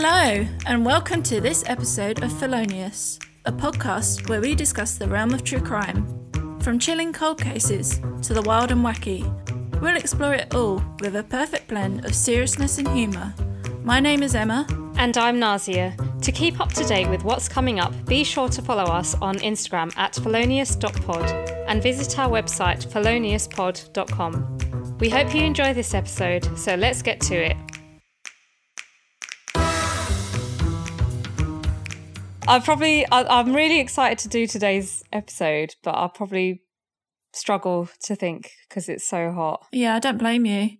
Hello, and welcome to this episode of Felonious, a podcast where we discuss the realm of true crime. From chilling cold cases to the wild and wacky, we'll explore it all with a perfect blend of seriousness and humour. My name is Emma. And I'm Nazia. To keep up to date with what's coming up, be sure to follow us on Instagram at felonious.pod and visit our website feloniouspod.com. We hope you enjoy this episode, so let's get to it. I probably, I, I'm really excited to do today's episode, but I'll probably struggle to think because it's so hot. Yeah, I don't blame you.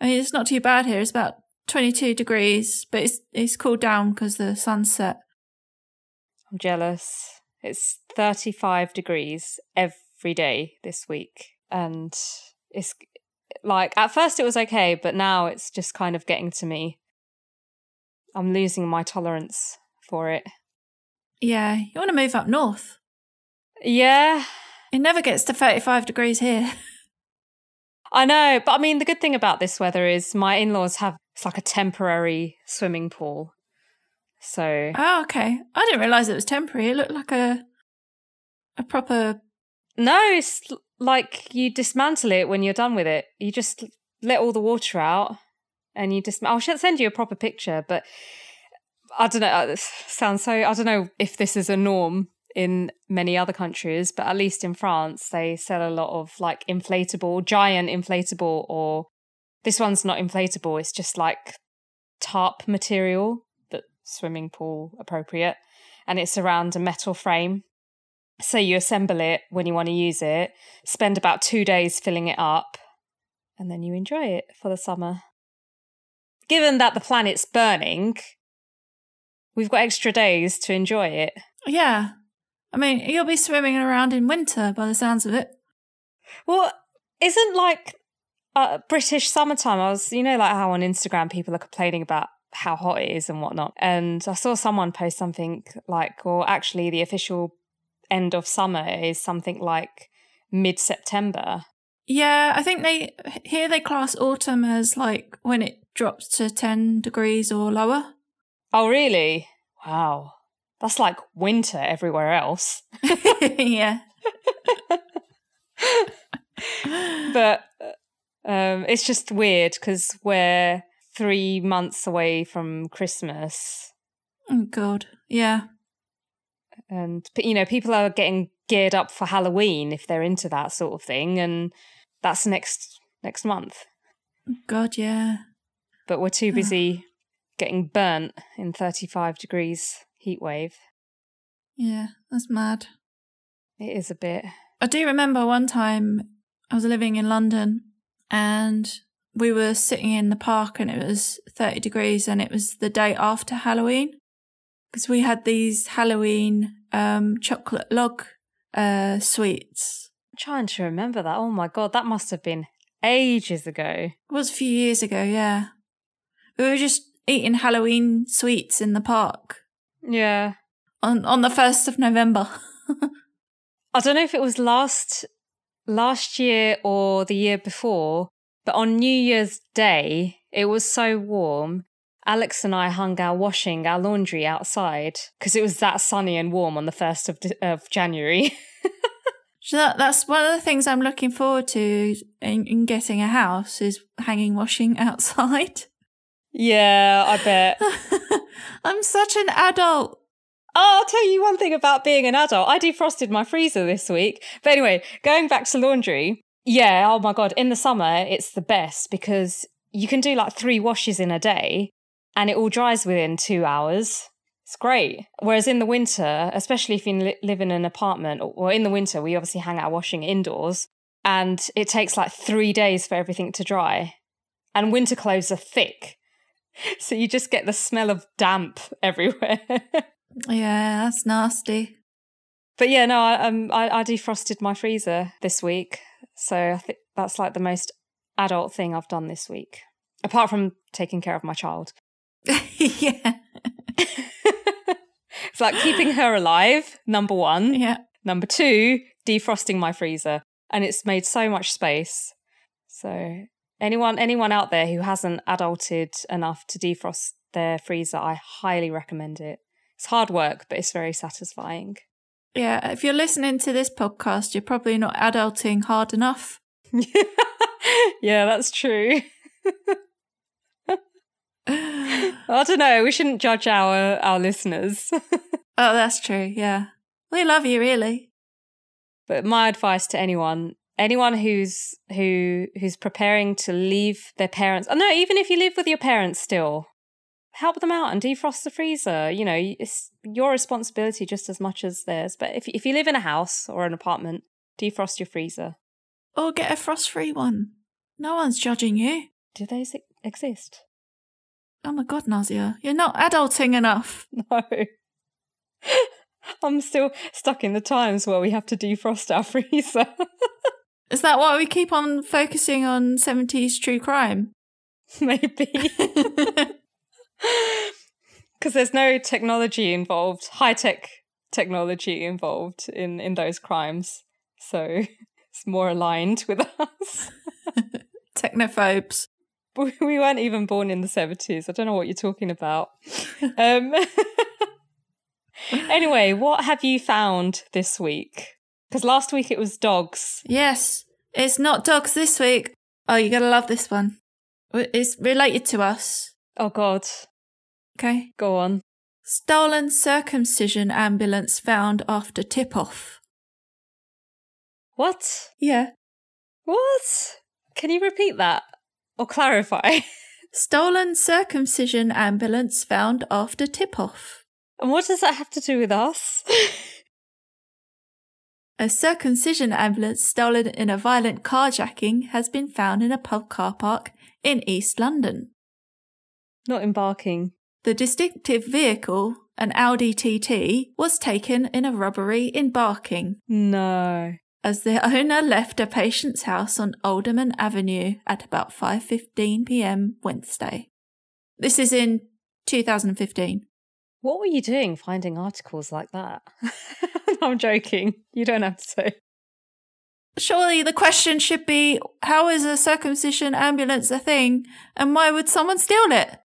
I mean, it's not too bad here. It's about 22 degrees, but it's it's cooled down because the sun's set. I'm jealous. It's 35 degrees every day this week. And it's like, at first it was okay, but now it's just kind of getting to me. I'm losing my tolerance for it. Yeah, you want to move up north. Yeah. It never gets to 35 degrees here. I know, but I mean, the good thing about this weather is my in laws have it's like a temporary swimming pool. So. Oh, okay. I didn't realize it was temporary. It looked like a a proper. No, it's like you dismantle it when you're done with it. You just let all the water out, and you just. I'll send you a proper picture, but I don't know. Uh, it sounds so. I don't know if this is a norm in many other countries, but at least in France, they sell a lot of like inflatable, giant inflatable, or this one's not inflatable. It's just like tarp material, that swimming pool appropriate, and it's around a metal frame. So you assemble it when you want to use it, spend about two days filling it up, and then you enjoy it for the summer. Given that the planet's burning, we've got extra days to enjoy it. Yeah. I mean, you'll be swimming around in winter by the sounds of it. Well, isn't like uh, British summertime? I was, you know, like how on Instagram people are complaining about how hot it is and whatnot. And I saw someone post something like, or actually, the official end of summer is something like mid September. Yeah, I think they here they class autumn as like when it drops to 10 degrees or lower. Oh, really? Wow. That's like winter everywhere else. yeah. but um, it's just weird because we're three months away from Christmas. Oh, God. Yeah. And, you know, people are getting geared up for Halloween if they're into that sort of thing. And that's next next month. God, yeah. But we're too busy getting burnt in 35 degrees heat wave. Yeah, that's mad. It is a bit. I do remember one time I was living in London and we were sitting in the park and it was 30 degrees and it was the day after Halloween because we had these Halloween um, chocolate log uh, sweets. I'm trying to remember that. Oh my God, that must have been ages ago. It was a few years ago, yeah. We were just eating Halloween sweets in the park. Yeah. On on the first of November. I don't know if it was last last year or the year before, but on New Year's Day, it was so warm. Alex and I hung our washing, our laundry outside because it was that sunny and warm on the 1st of, of January. so that, that's one of the things I'm looking forward to in, in getting a house is hanging washing outside. Yeah, I bet. I'm such an adult. Oh, I'll tell you one thing about being an adult. I defrosted my freezer this week. But anyway, going back to laundry. Yeah, oh my God. In the summer, it's the best because you can do like three washes in a day and it all dries within two hours. It's great. Whereas in the winter, especially if you live in an apartment or in the winter, we obviously hang our washing indoors and it takes like three days for everything to dry. And winter clothes are thick. So you just get the smell of damp everywhere. yeah, that's nasty. But yeah, no, I, um, I, I defrosted my freezer this week, so I think that's like the most adult thing I've done this week, apart from taking care of my child. yeah, it's like keeping her alive. Number one. Yeah. Number two, defrosting my freezer, and it's made so much space. So Anyone anyone out there who hasn't adulted enough to defrost their freezer, I highly recommend it. It's hard work, but it's very satisfying. Yeah, if you're listening to this podcast, you're probably not adulting hard enough. yeah, that's true. I don't know. We shouldn't judge our our listeners. oh, that's true. Yeah, we love you, really. But my advice to anyone, anyone who's who who's preparing to leave their parents, oh no, even if you live with your parents still, help them out and defrost the freezer. You know, it's your responsibility just as much as theirs. But if if you live in a house or an apartment, defrost your freezer. Or get a frost-free one. No one's judging you. Do they exist? Oh my god, Nazia, you're not adulting enough. No. I'm still stuck in the times where we have to defrost our freezer. Is that why we keep on focusing on 70s true crime? Maybe. Because there's no technology involved, high tech technology involved in, in those crimes. So it's more aligned with us. Technophobes. We weren't even born in the 70s. I don't know what you're talking about. um, anyway, what have you found this week? Because last week it was dogs. Yes, it's not dogs this week. Oh, you're going to love this one. It's related to us. Oh, God. Okay. Go on. Stolen circumcision ambulance found after tip off. What? Yeah. What? Can you repeat that? Or clarify? Stolen circumcision ambulance found after tip off. And what does that have to do with us? a circumcision ambulance stolen in a violent carjacking has been found in a pub car park in East London. Not in Barking. The distinctive vehicle, an Audi TT, was taken in a robbery in Barking. No as the owner left a patient's house on Alderman Avenue at about 5:15 p.m. Wednesday. This is in 2015. What were you doing finding articles like that? I'm joking. You don't have to say. Surely the question should be how is a circumcision ambulance a thing and why would someone steal it?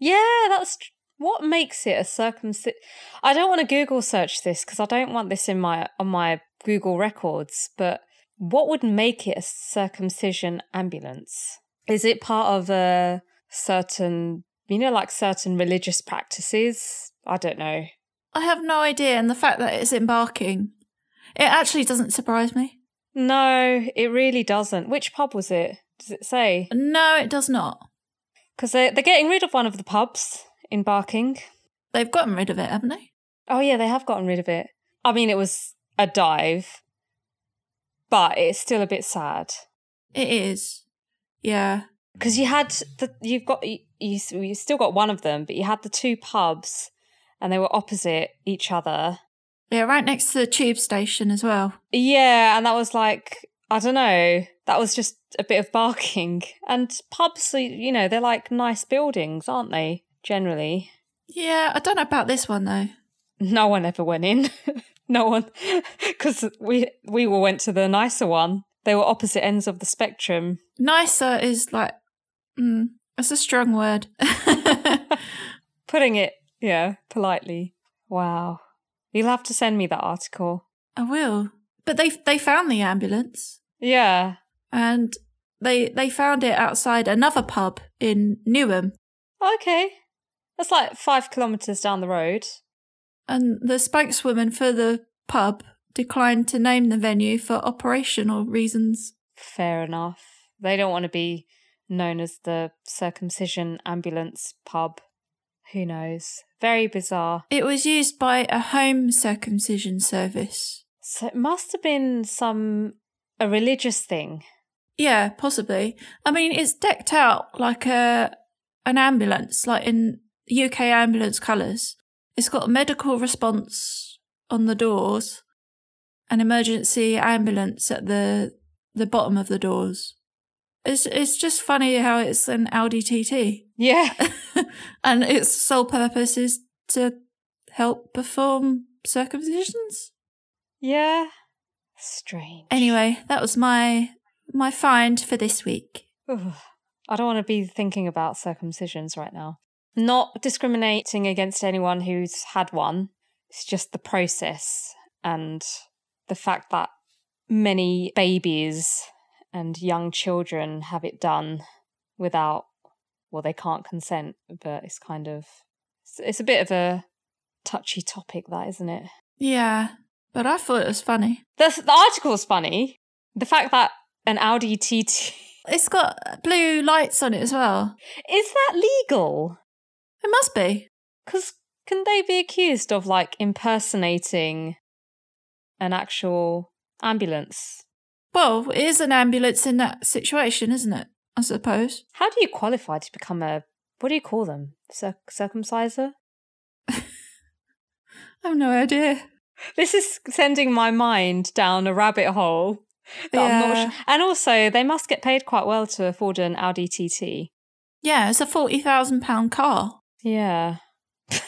Yeah, that's what makes it a circumcision. I don't want to Google search this because I don't want this in my on my Google records, but what would make it a circumcision ambulance? Is it part of a certain, you know, like certain religious practices? I don't know. I have no idea. And the fact that it's in Barking, it actually doesn't surprise me. No, it really doesn't. Which pub was it? Does it say? No, it does not. Because they're, they're getting rid of one of the pubs in Barking. They've gotten rid of it, haven't they? Oh, yeah, they have gotten rid of it. I mean, it was a dive, but it's still a bit sad. It is, yeah. Because you had the you've got you, you still got one of them, but you had the two pubs, and they were opposite each other. Yeah, right next to the tube station as well. Yeah, and that was like I don't know. That was just a bit of barking. And pubs, you know, they're like nice buildings, aren't they? Generally. Yeah, I don't know about this one though. No one ever went in. no one, because we we all went to the nicer one. They were opposite ends of the spectrum. Nicer is like, mm, it's a strong word. Putting it, yeah, politely. Wow, you'll have to send me that article. I will. But they they found the ambulance. Yeah, and they they found it outside another pub in Newham. Okay, that's like five kilometers down the road and the spokeswoman for the pub declined to name the venue for operational reasons. Fair enough. They don't want to be known as the circumcision ambulance pub. Who knows? Very bizarre. It was used by a home circumcision service. So it must have been some a religious thing. Yeah, possibly. I mean, it's decked out like a an ambulance, like in UK ambulance colours. It's got a medical response on the doors, an emergency ambulance at the the bottom of the doors. It's it's just funny how it's an Audi TT. Yeah. and its sole purpose is to help perform circumcisions. Yeah. Strange. Anyway, that was my my find for this week. I don't want to be thinking about circumcisions right now. Not discriminating against anyone who's had one. It's just the process and the fact that many babies and young children have it done without, well, they can't consent, but it's kind of, it's, it's a bit of a touchy topic, that, isn't it? Yeah, but I thought it was funny. The, the article's funny. The fact that an Audi TT. It's got blue lights on it as well. Is that legal? It must be. Because can they be accused of like impersonating an actual ambulance? Well, it is an ambulance in that situation, isn't it? I suppose. How do you qualify to become a what do you call them? Cir- circumciser? I have no idea. This is sending my mind down a rabbit hole. that I'm not Yeah. sure. And also, they must get paid quite well to afford an Audi TT. Yeah, it's a forty thousand pound car. Yeah.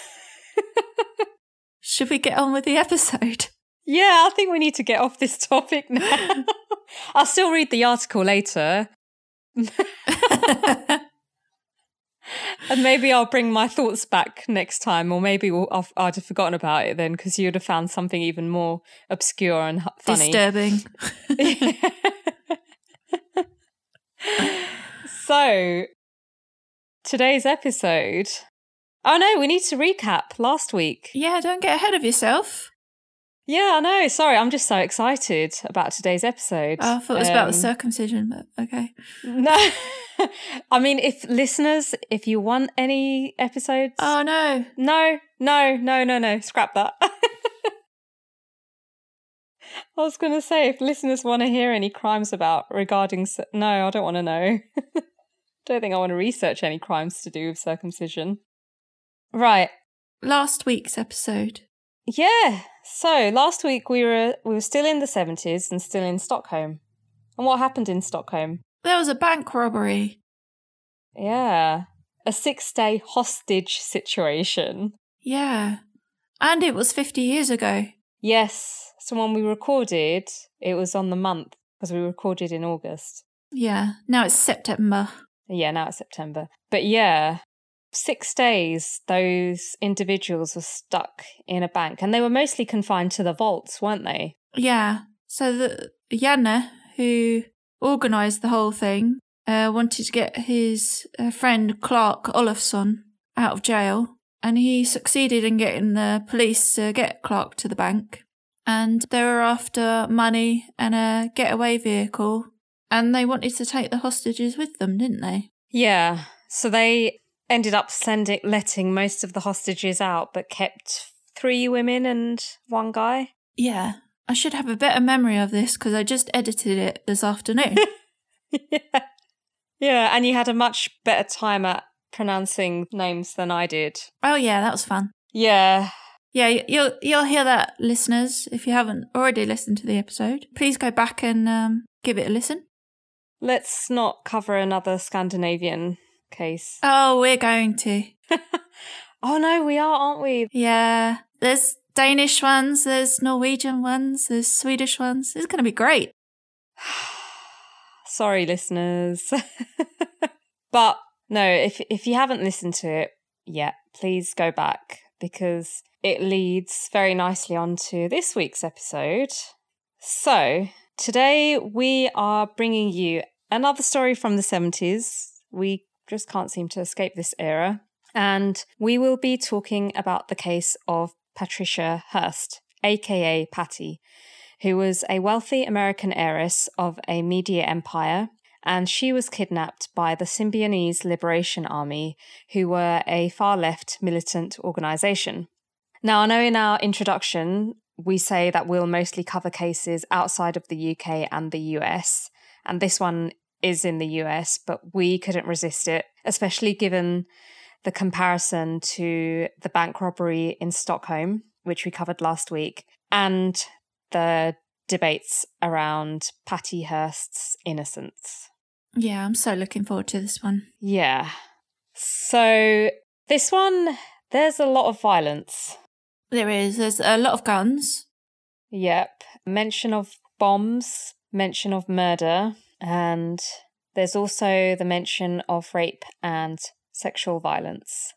Should we get on with the episode? Yeah, I think we need to get off this topic now. I'll still read the article later. And maybe I'll bring my thoughts back next time, or maybe we'll, I've, I'd have forgotten about it then because you'd have found something even more obscure and funny. Disturbing. so, today's episode. Oh no, we need to recap last week. Yeah, don't get ahead of yourself. Yeah, I know. Sorry, I'm just so excited about today's episode. Oh, I thought it was about Um, the circumcision, but okay. No, I mean, if listeners, if you want any episodes, Oh no. no, no, no, no, no, scrap that. I was going to say, if listeners want to hear any crimes about regarding, no, I don't want to know. don't think I want to research any crimes to do with circumcision. Right. Last week's episode. Yeah. So last week we were we were still in the seventies and still in Stockholm. And what happened in Stockholm? There was a bank robbery. Yeah. A six day hostage situation. Yeah. And it was 50 years ago. Yes. So when we recorded, it was on the month because we recorded in August. Yeah. Now it's September. Yeah, now it's September. But yeah, six days those individuals were stuck in a bank and they were mostly confined to the vaults, weren't they? Yeah. So the Janne, who organised the whole thing, uh, wanted to get his uh, friend Clark Olofsson out of jail, and he succeeded in getting the police to get Clark to the bank. And they were after money and a getaway vehicle, and they wanted to take the hostages with them, didn't they? Yeah. So they ended up sending letting most of the hostages out, but kept three women and one guy. Yeah. I should have a better memory of this because I just edited it this afternoon. yeah. Yeah, and you had a much better time at pronouncing names than I did. oh yeah, that was fun. Yeah. Yeah, you'll you'll hear that, listeners. If you haven't already listened to the episode, please go back and um, give it a listen. Let's not cover another Scandinavian case. Oh, we're going to. Oh no, we are, aren't we? Yeah, there's Danish ones, there's Norwegian ones, there's Swedish ones. It's going to be great. Sorry, listeners. but no, if if you haven't listened to it yet, please go back because it leads very nicely on to this week's episode. So, today we are bringing you another story from the 70s. We just can't seem to escape this era. And we will be talking about the case of Patricia Hearst, aka Patty, who was a wealthy American heiress of a media empire, and she was kidnapped by the Symbionese Liberation Army, who were a far left militant organization. Now, I know in our introduction, we say that we'll mostly cover cases outside of the UK and the US, and this one is in the US, but we couldn't resist it, especially given the comparison to the bank robbery in Stockholm, which we covered last week, and the debates around Patty Hearst's innocence. Yeah, I'm so looking forward to this one. Yeah. So, this one, there's a lot of violence. There is. There's a lot of guns. Yep. Mention of bombs, mention of murder, and there's also the mention of rape and sexual violence.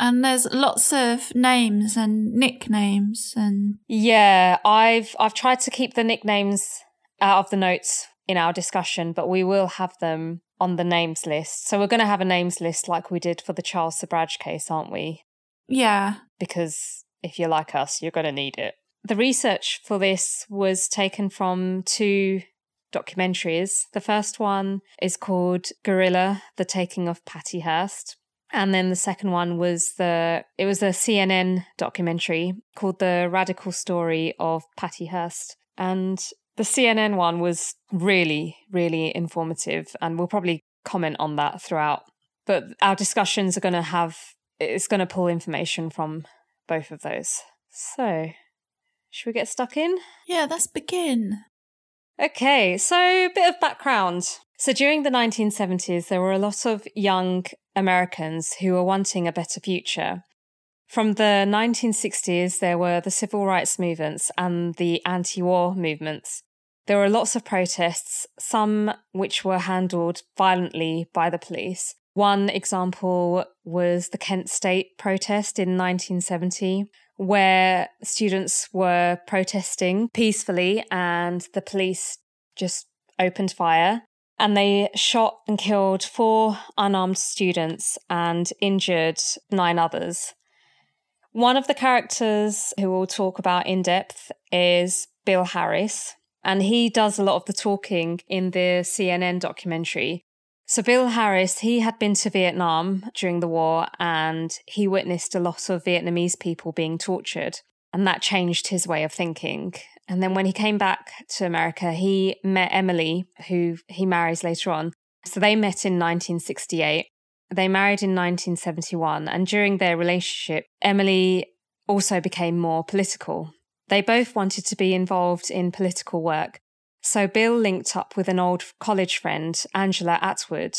And there's lots of names and nicknames and Yeah, I've I've tried to keep the nicknames out of the notes in our discussion, but we will have them on the names list. So we're going to have a names list like we did for the Charles Sobhraj case, aren't we? yeah. Because if you're like us, you're going to need it. The research for this was taken from two documentaries. The first one is called Guerrilla: The Taking of Patty Hearst. And then the second one was the it was a CNN documentary called The Radical Story of Patty Hearst. And the CNN one was really, really informative, and we'll probably comment on that throughout. But our discussions are going to have, it's going to pull information from both of those. So, should we get stuck in? Yeah, let's begin. Okay, so a bit of background. So during the 1970s, there were a lot of young Americans who were wanting a better future. From the 1960s, there were the civil rights movements and the anti war movements. There were lots of protests, some which were handled violently by the police. One example was the Kent State protest in 1970, where students were protesting peacefully and the police just opened fire. And they shot and killed four unarmed students and injured nine others. One of the characters who we'll talk about in depth is Bill Harris, and he does a lot of the talking in the CNN documentary. So, Bill Harris, he had been to Vietnam during the war and he witnessed a lot of Vietnamese people being tortured. And that changed his way of thinking. And then when he came back to America, he met Emily, who he marries later on. So they met in 1968. They married in 1971. And during their relationship, Emily also became more political. They both wanted to be involved in political work. So Bill linked up with an old college friend, Angela Atwood.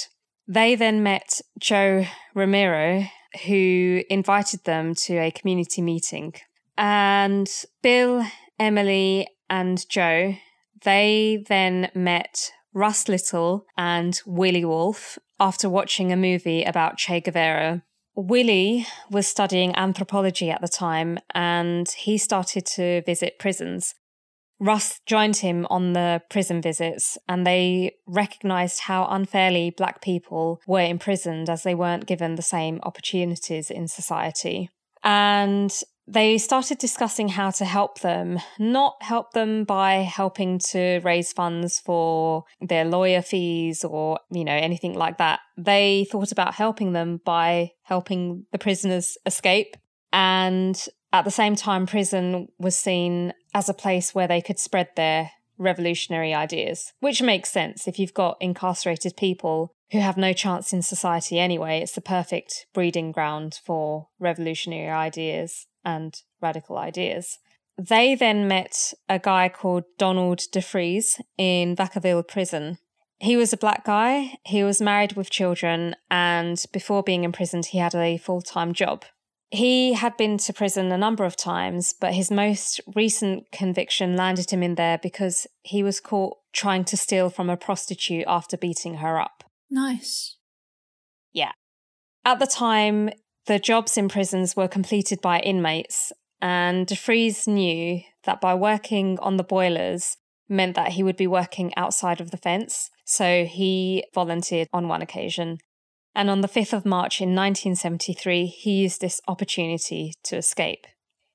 They then met Joe Romero, who invited them to a community meeting. And Bill, Emily, and Joe, they then met Russ Little and Willie Wolfe after watching a movie about Che Guevara. Willie was studying anthropology at the time and he started to visit prisons. Russ joined him on the prison visits and they recognized how unfairly black people were imprisoned as they weren't given the same opportunities in society. And they started discussing how to help them, not help them by helping to raise funds for their lawyer fees or, you know, anything like that. They thought about helping them by helping the prisoners escape. And at the same time, prison was seen as a place where they could spread their revolutionary ideas, which makes sense if you've got incarcerated people who have no chance in society anyway. It's the perfect breeding ground for revolutionary ideas and radical ideas. They then met a guy called Donald DeFreeze in Vacaville prison. He was a black guy, he was married with children, and before being imprisoned, he had a full time job. He had been to prison a number of times, but his most recent conviction landed him in there because he was caught trying to steal from a prostitute after beating her up. Nice. Yeah. At the time, the jobs in prisons were completed by inmates, and DeFreeze knew that by working on the boilers meant that he would be working outside of the fence. So he volunteered on one occasion. And on the 5th of March in 1973, he used this opportunity to escape.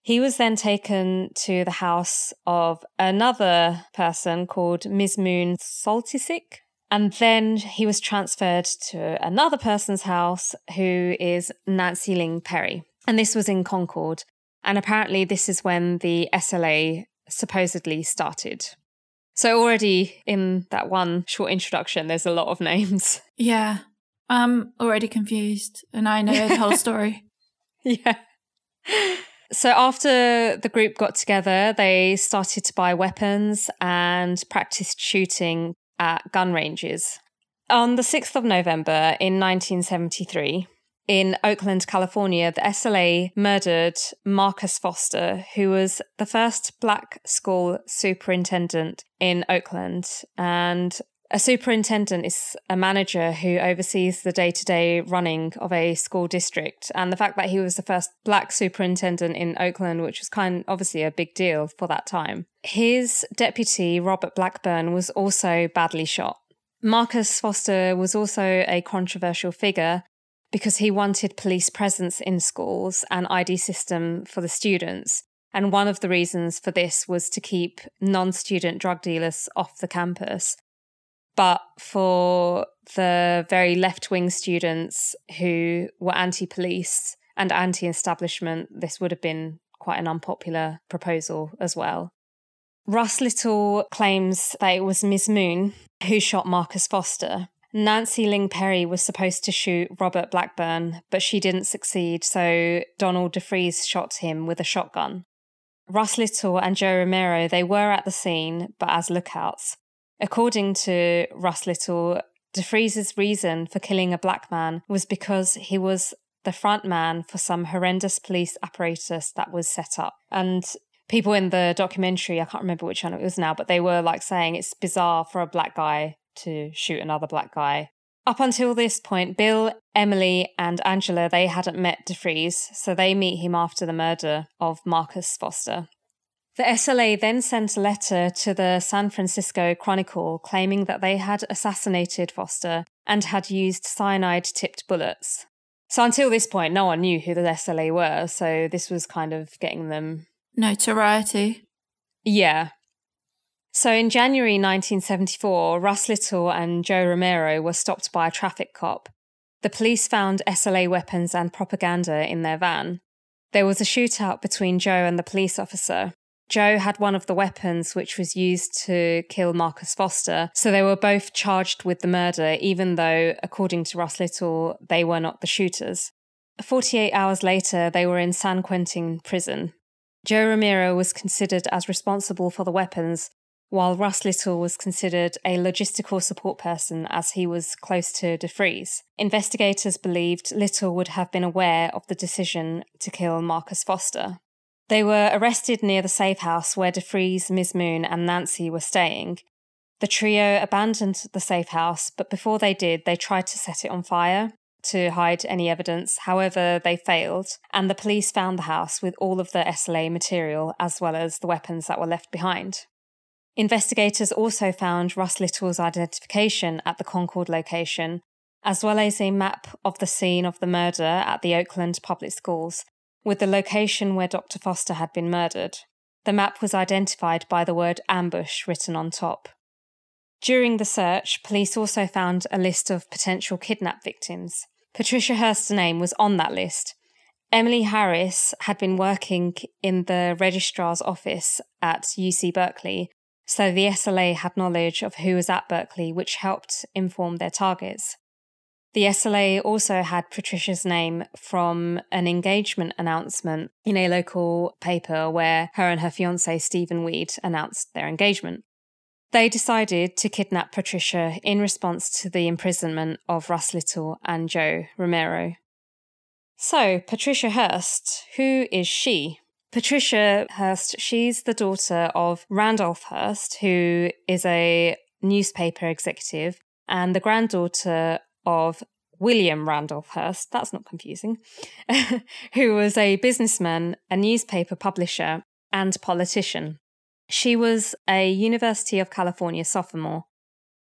He was then taken to the house of another person called Mizmoon Soltysik. And then he was transferred to another person's house who is Nancy Ling Perry. And this was in Concord. And apparently, this is when the SLA supposedly started. So, already in that one short introduction, there's a lot of names. Yeah. I'm already confused and I know the whole story. yeah. So, after the group got together, they started to buy weapons and practiced shooting at gun ranges. On the 6th of November in 1973, in Oakland, California, the SLA murdered Marcus Foster, who was the first black school superintendent in Oakland. And A superintendent is a manager who oversees the day to day running of a school district. And the fact that he was the first black superintendent in Oakland, which was kind of obviously a big deal for that time. His deputy, Robert Blackburn, was also badly shot. Marcus Foster was also a controversial figure because he wanted police presence in schools and ID system for the students. And one of the reasons for this was to keep non student drug dealers off the campus. But for the very left wing students who were anti police and anti establishment, this would have been quite an unpopular proposal as well. Russ Little claims that it was Mizmoon who shot Marcus Foster. Nancy Ling Perry was supposed to shoot Robert Blackburn, but she didn't succeed, so Donald DeFreeze shot him with a shotgun. Russ Little and Joe Romero, they were at the scene, but as lookouts. According to Russ Little, DeFreeze's reason for killing a black man was because he was the front man for some horrendous police apparatus that was set up. And people in the documentary, I can't remember which one it was now, but they were like saying it's bizarre for a black guy to shoot another black guy. Up until this point, Bill, Emily, and Angela, they hadn't met DeFreeze, so they meet him after the murder of Marcus Foster. The SLA then sent a letter to the San Francisco Chronicle claiming that they had assassinated Foster and had used cyanide tipped bullets. So until this point, no one knew who the SLA were, so this was kind of getting them notoriety. Yeah. So in January 1974, Russ Little and Joe Romero were stopped by a traffic cop. The police found SLA weapons and propaganda in their van. There was a shootout between Joe and the police officer, Joe had one of the weapons which was used to kill Marcus Foster, so they were both charged with the murder, even though, according to Russ Little, they were not the shooters. 48 hours later, they were in San Quentin prison. Joe Romero was considered as responsible for the weapons, while Russ Little was considered a logistical support person as he was close to DeFreeze. Investigators believed Little would have been aware of the decision to kill Marcus Foster. They were arrested near the safe house where DeFreeze, Mizmoon, and Nancy were staying. The trio abandoned the safe house, but before they did, they tried to set it on fire to hide any evidence. However, they failed, and the police found the house with all of the SLA material as well as the weapons that were left behind. Investigators also found Russ Little's identification at the Concord location, as well as a map of the scene of the murder at the Oakland public schools, with the location where Dr. Foster had been murdered. The map was identified by the word ambush written on top. During the search, police also found a list of potential kidnap victims. Patricia Hearst's name was on that list. Emily Harris had been working in the registrar's office at UC Berkeley, so the SLA had knowledge of who was at Berkeley, which helped inform their targets. The SLA also had Patricia's name from an engagement announcement in a local paper where her and her fiance Stephen Weed announced their engagement. They decided to kidnap Patricia in response to the imprisonment of Russ Little and Joe Romero. So, Patricia Hearst, who is she? Patricia Hearst, she's the daughter of Randolph Hearst, who is a newspaper executive, and the granddaughter of William Randolph Hearst, that's not confusing, who was a businessman, a newspaper publisher, and politician. She was a University of California sophomore.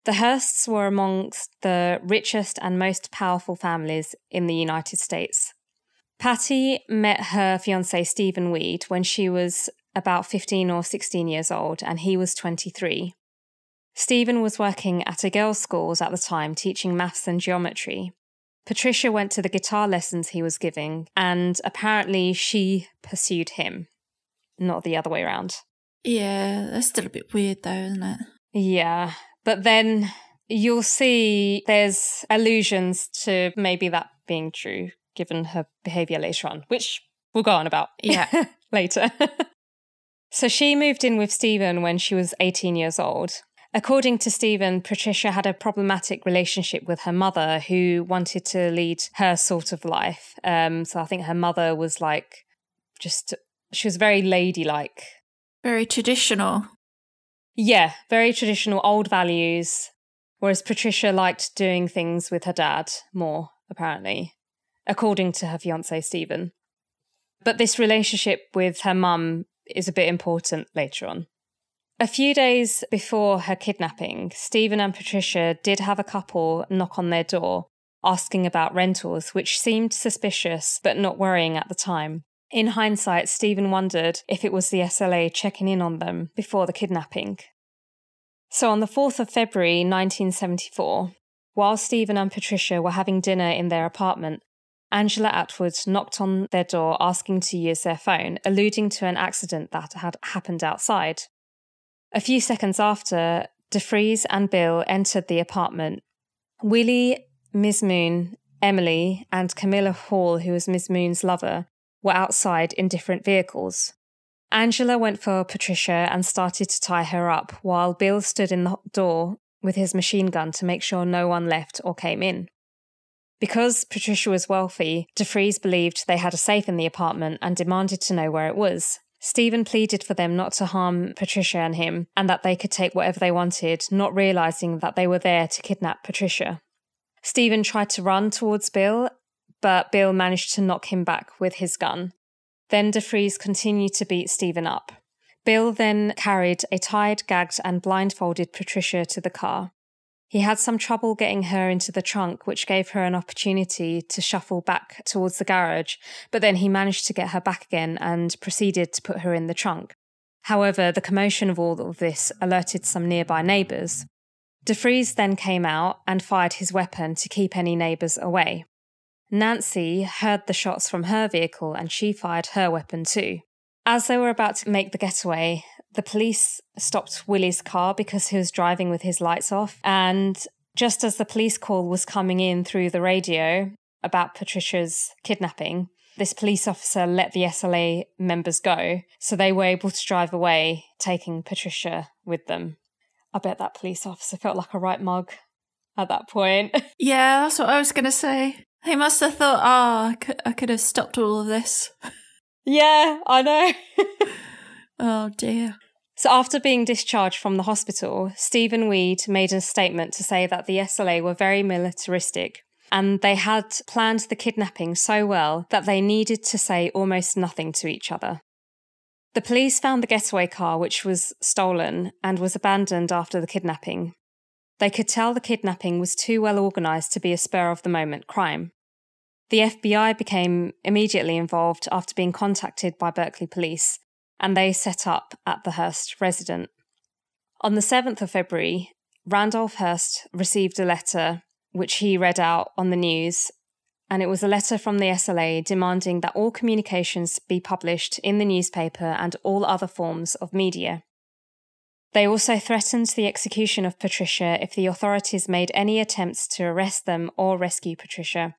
The Hearsts were amongst the richest and most powerful families in the United States. Patty met her fiance Stephen Weed when she was about 15 or 16 years old, and he was 23. Stephen was working at a girls' schools at the time teaching maths and geometry. Patricia went to the guitar lessons he was giving, and apparently she pursued him, not the other way around. Yeah, that's still a bit weird though, isn't it? Yeah, but then you'll see there's allusions to maybe that being true given her behavior later on, which we'll go on about. Yeah. later. so she moved in with Stephen when she was 18 years old. According to Stephen, Patricia had a problematic relationship with her mother who wanted to lead her sort of life. Um, so I think her mother was like, just, she was very ladylike. Very traditional. Yeah, very traditional, old values. whereas Patricia liked doing things with her dad more, apparently, according to her fiance, Stephen. But this relationship with her mum is a bit important later on. A few days before her kidnapping, Stephen and Patricia did have a couple knock on their door asking about rentals, which seemed suspicious but not worrying at the time. In hindsight, Stephen wondered if it was the SLA checking in on them before the kidnapping. So on the 4th of February 1974, while Stephen and Patricia were having dinner in their apartment, Angela Atwood knocked on their door asking to use their phone, alluding to an accident that had happened outside. A few seconds after, DeFreeze and Bill entered the apartment. Willie, Mizmoon, Emily, and Camilla Hall, who was Mizmoon's lover, were outside in different vehicles. Angela went for Patricia and started to tie her up, while Bill stood in the door with his machine gun to make sure no one left or came in. Because Patricia was wealthy, DeFreeze believed they had a safe in the apartment and demanded to know where it was. Stephen pleaded for them not to harm Patricia and him, and that they could take whatever they wanted, not realizing that they were there to kidnap Patricia. Stephen tried to run towards Bill, but Bill managed to knock him back with his gun. Then DeFreeze continued to beat Stephen up. Bill then carried a tied, gagged, and blindfolded Patricia to the car. He had some trouble getting her into the trunk, which gave her an opportunity to shuffle back towards the garage, but then he managed to get her back again and proceeded to put her in the trunk. However, the commotion of all of this alerted some nearby neighbours. DeFreeze then came out and fired his weapon to keep any neighbours away. Nancy heard the shots from her vehicle and she fired her weapon too. As they were about to make the getaway, the police stopped Willie's car because he was driving with his lights off. And just as the police call was coming in through the radio about Patricia's kidnapping, this police officer let the SLA members go. So they were able to drive away, taking Patricia with them. I bet that police officer felt like a right mug at that point. Yeah, that's what I was going to say. He must have thought, oh, I could, I could have stopped all of this. yeah, I know. oh, dear. So, after being discharged from the hospital, Stephen Weed made a statement to say that the SLA were very militaristic and they had planned the kidnapping so well that they needed to say almost nothing to each other. The police found the getaway car, which was stolen and was abandoned after the kidnapping. They could tell the kidnapping was too well organised to be a spur of the moment crime. The FBI became immediately involved after being contacted by Berkeley police and they set up at the Hearst resident. On the 7th of February, Randolph Hearst received a letter which he read out on the news, and it was a letter from the SLA demanding that all communications be published in the newspaper and all other forms of media. They also threatened the execution of Patricia if the authorities made any attempts to arrest them or rescue Patricia,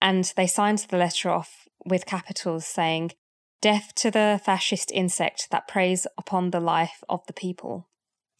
and they signed the letter off with capitals saying, Death to the fascist insect that preys upon the life of the people.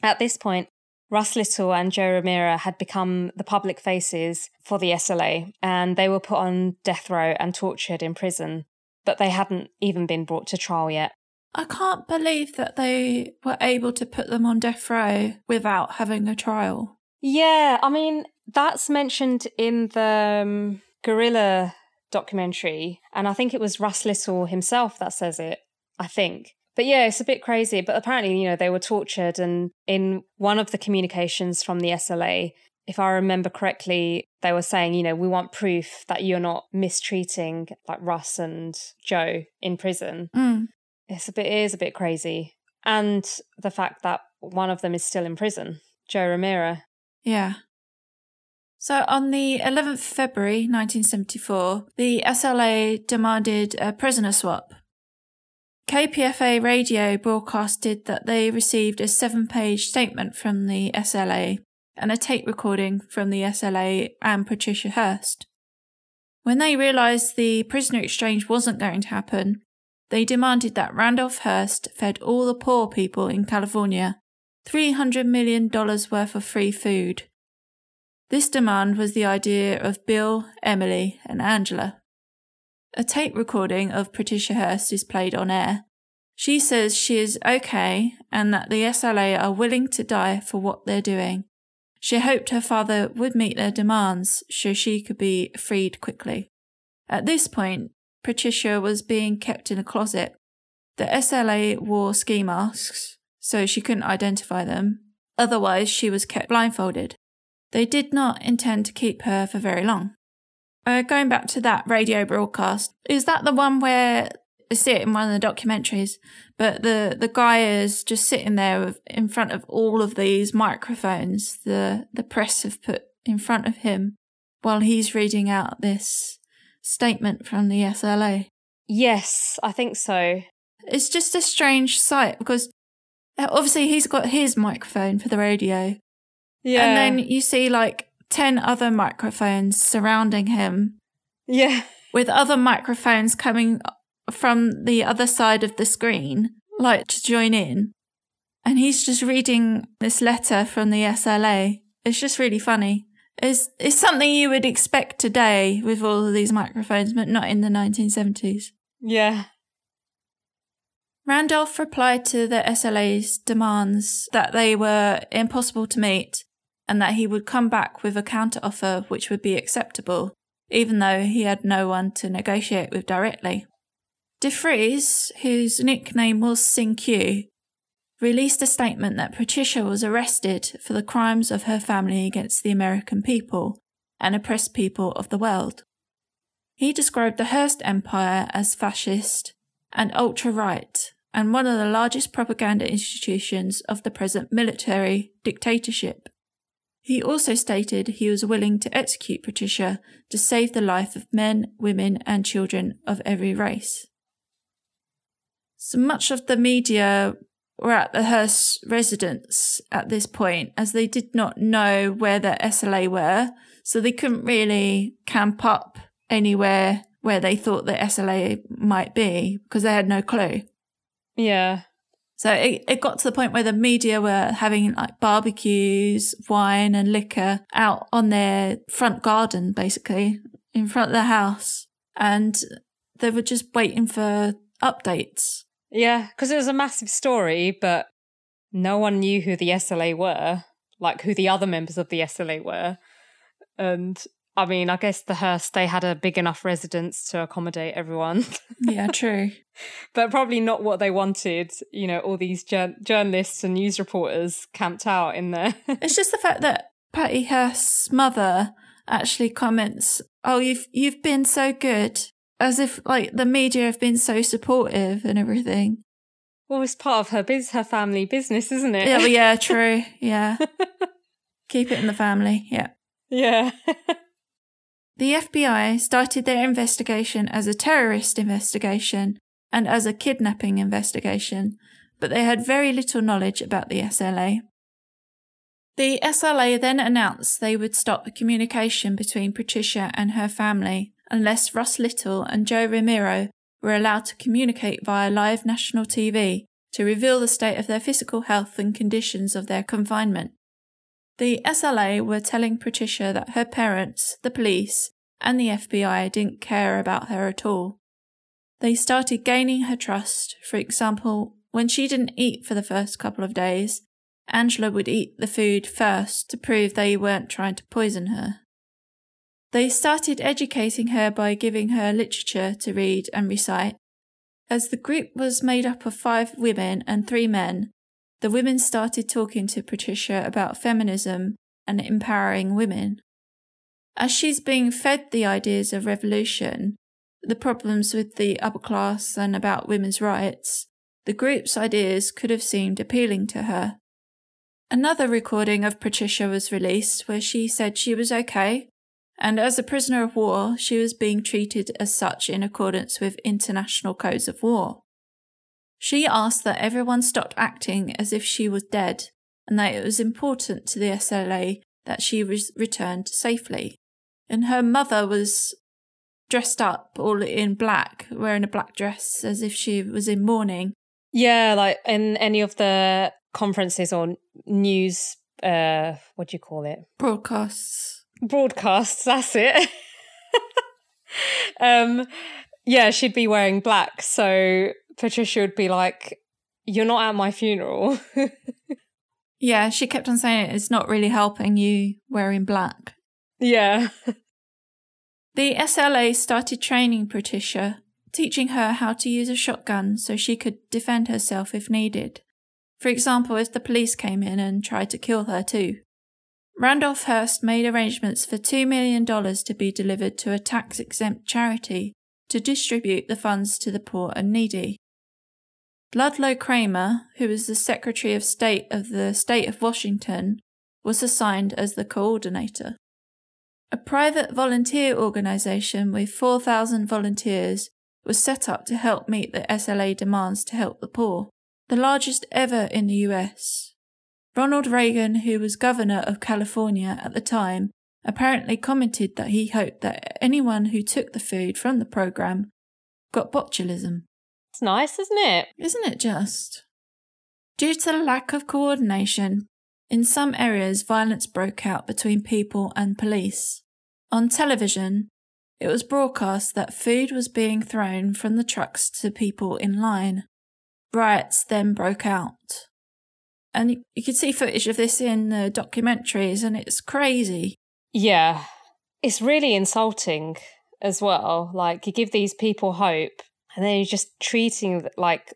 At this point, Russ Little and Joe Romero had become the public faces for the SLA, and they were put on death row and tortured in prison, but they hadn't even been brought to trial yet. I can't believe that they were able to put them on death row without having a trial. Yeah, I mean, that's mentioned in the um, Guerrilla documentary, and I think it was Russ Little himself that says it. I think. But yeah, it's a bit crazy. But apparently, you know, they were tortured, and in one of the communications from the SLA, if I remember correctly, they were saying, you know, we want proof that you're not mistreating like Russ and Joe in prison. Mm. It's a bit, it is a bit crazy, and the fact that one of them is still in prison, Joe Romero. Yeah. So on the 11th of February 1974, the SLA demanded a prisoner swap. KPFA radio broadcasted that they received a seven page statement from the SLA and a tape recording from the SLA and Patricia Hearst. When they realised the prisoner exchange wasn't going to happen, they demanded that Randolph Hearst fed all the poor people in California $300 million worth of free food this demand was the idea of Bill, Emily, and Angela. A tape recording of Patricia Hearst is played on air. She says she is okay and that the SLA are willing to die for what they're doing. She hoped her father would meet their demands so she could be freed quickly. At this point, Patricia was being kept in a closet. The SLA wore ski masks, so she couldn't identify them. Otherwise, she was kept blindfolded. They did not intend to keep her for very long. Uh, going back to that radio broadcast, is that the one where I see it in one of the documentaries? But the the guy is just sitting there in front of all of these microphones. The the press have put in front of him while he's reading out this statement from the SLA. Yes, I think so. It's just a strange sight because obviously he's got his microphone for the radio. Yeah. And then you see like 10 other microphones surrounding him. Yeah. With other microphones coming from the other side of the screen, like to join in. And he's just reading this letter from the SLA. It's just really funny. It's, it's something you would expect today with all of these microphones, but not in the 1970s. Yeah. Randolph replied to the SLA's demands that they were impossible to meet and that he would come back with a counteroffer which would be acceptable, even though he had no one to negotiate with directly. De DeFreeze, whose nickname was Cinque, released a statement that Patricia was arrested for the crimes of her family against the American people and oppressed people of the world. He described the Hearst Empire as fascist and ultra right and one of the largest propaganda institutions of the present military dictatorship. He also stated he was willing to execute Patricia to save the life of men, women, and children of every race. So much of the media were at the Hearst residence at this point, as they did not know where the SLA were, so they couldn't really camp up anywhere where they thought the SLA might be because they had no clue. Yeah. So it, it got to the point where the media were having like barbecues, wine and liquor out on their front garden, basically in front of the house. And they were just waiting for updates. Yeah, because it was a massive story, but no one knew who the SLA were, like who the other members of the SLA were. And I mean, I guess the Hearst, they had a big enough residence to accommodate everyone. yeah, true. but probably not what they wanted. You know, all these jur- journalists and news reporters camped out in there. it's just the fact that Patty Hearst's mother actually comments, "Oh, you've you've been so good," as if like the media have been so supportive and everything. Well, it's part of her biz, her family business, isn't it? Yeah, well, yeah, true. Yeah, keep it in the family. Yeah, yeah. The FBI started their investigation as a terrorist investigation and as a kidnapping investigation, but they had very little knowledge about the SLA. The SLA then announced they would stop communication between Patricia and her family unless Russ Little and Joe Remiro were allowed to communicate via live national TV to reveal the state of their physical health and conditions of their confinement. The SLA were telling Patricia that her parents, the police, and the FBI didn't care about her at all. They started gaining her trust. For example, when she didn't eat for the first couple of days, Angela would eat the food first to prove they weren't trying to poison her. They started educating her by giving her literature to read and recite. As the group was made up of five women and three men, the women started talking to Patricia about feminism and empowering women. As she's being fed the ideas of revolution, the problems with the upper class and about women's rights, the group's ideas could have seemed appealing to her. Another recording of Patricia was released where she said she was okay, and as a prisoner of war, she was being treated as such in accordance with international codes of war. She asked that everyone stopped acting as if she was dead and that it was important to the SLA that she was returned safely. And her mother was dressed up all in black, wearing a black dress as if she was in mourning. Yeah, like in any of the conferences or news, uh, what do you call it? Broadcasts. Broadcasts, that's it. um, yeah, she'd be wearing black. So Patricia would be like, You're not at my funeral. Yeah, she kept on saying it's not really helping you wearing black. Yeah. The SLA started training Patricia, teaching her how to use a shotgun so she could defend herself if needed. For example, if the police came in and tried to kill her too. Randolph Hearst made arrangements for $2 million to be delivered to a tax exempt charity to distribute the funds to the poor and needy. Ludlow Kramer, who was the Secretary of State of the State of Washington, was assigned as the coordinator. A private volunteer organisation with 4,000 volunteers was set up to help meet the SLA demands to help the poor, the largest ever in the US. Ronald Reagan, who was governor of California at the time, apparently commented that he hoped that anyone who took the food from the program got botulism. It's nice, isn't it? Isn't it just? Due to the lack of coordination, in some areas violence broke out between people and police. On television, it was broadcast that food was being thrown from the trucks to people in line. Riots then broke out. And you, you can see footage of this in the documentaries, and it's crazy. Yeah. It's really insulting as well. Like, you give these people hope, and then you're just treating like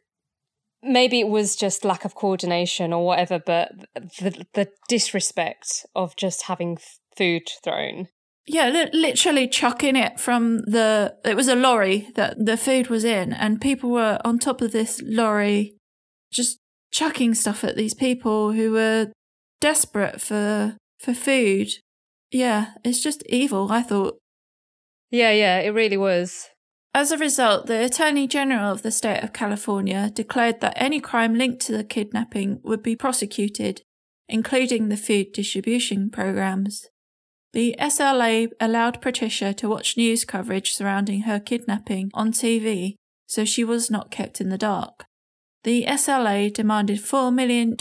maybe it was just lack of coordination or whatever, but the, the disrespect of just having food thrown yeah, li- literally chucking it from the. It was a lorry that the food was in, and people were on top of this lorry, just chucking stuff at these people who were desperate for for food. Yeah, it's just evil. I thought. Yeah, yeah, it really was. As a result, the Attorney General of the state of California declared that any crime linked to the kidnapping would be prosecuted, including the food distribution programs. The SLA allowed Patricia to watch news coverage surrounding her kidnapping on TV, so she was not kept in the dark. The SLA demanded $4 million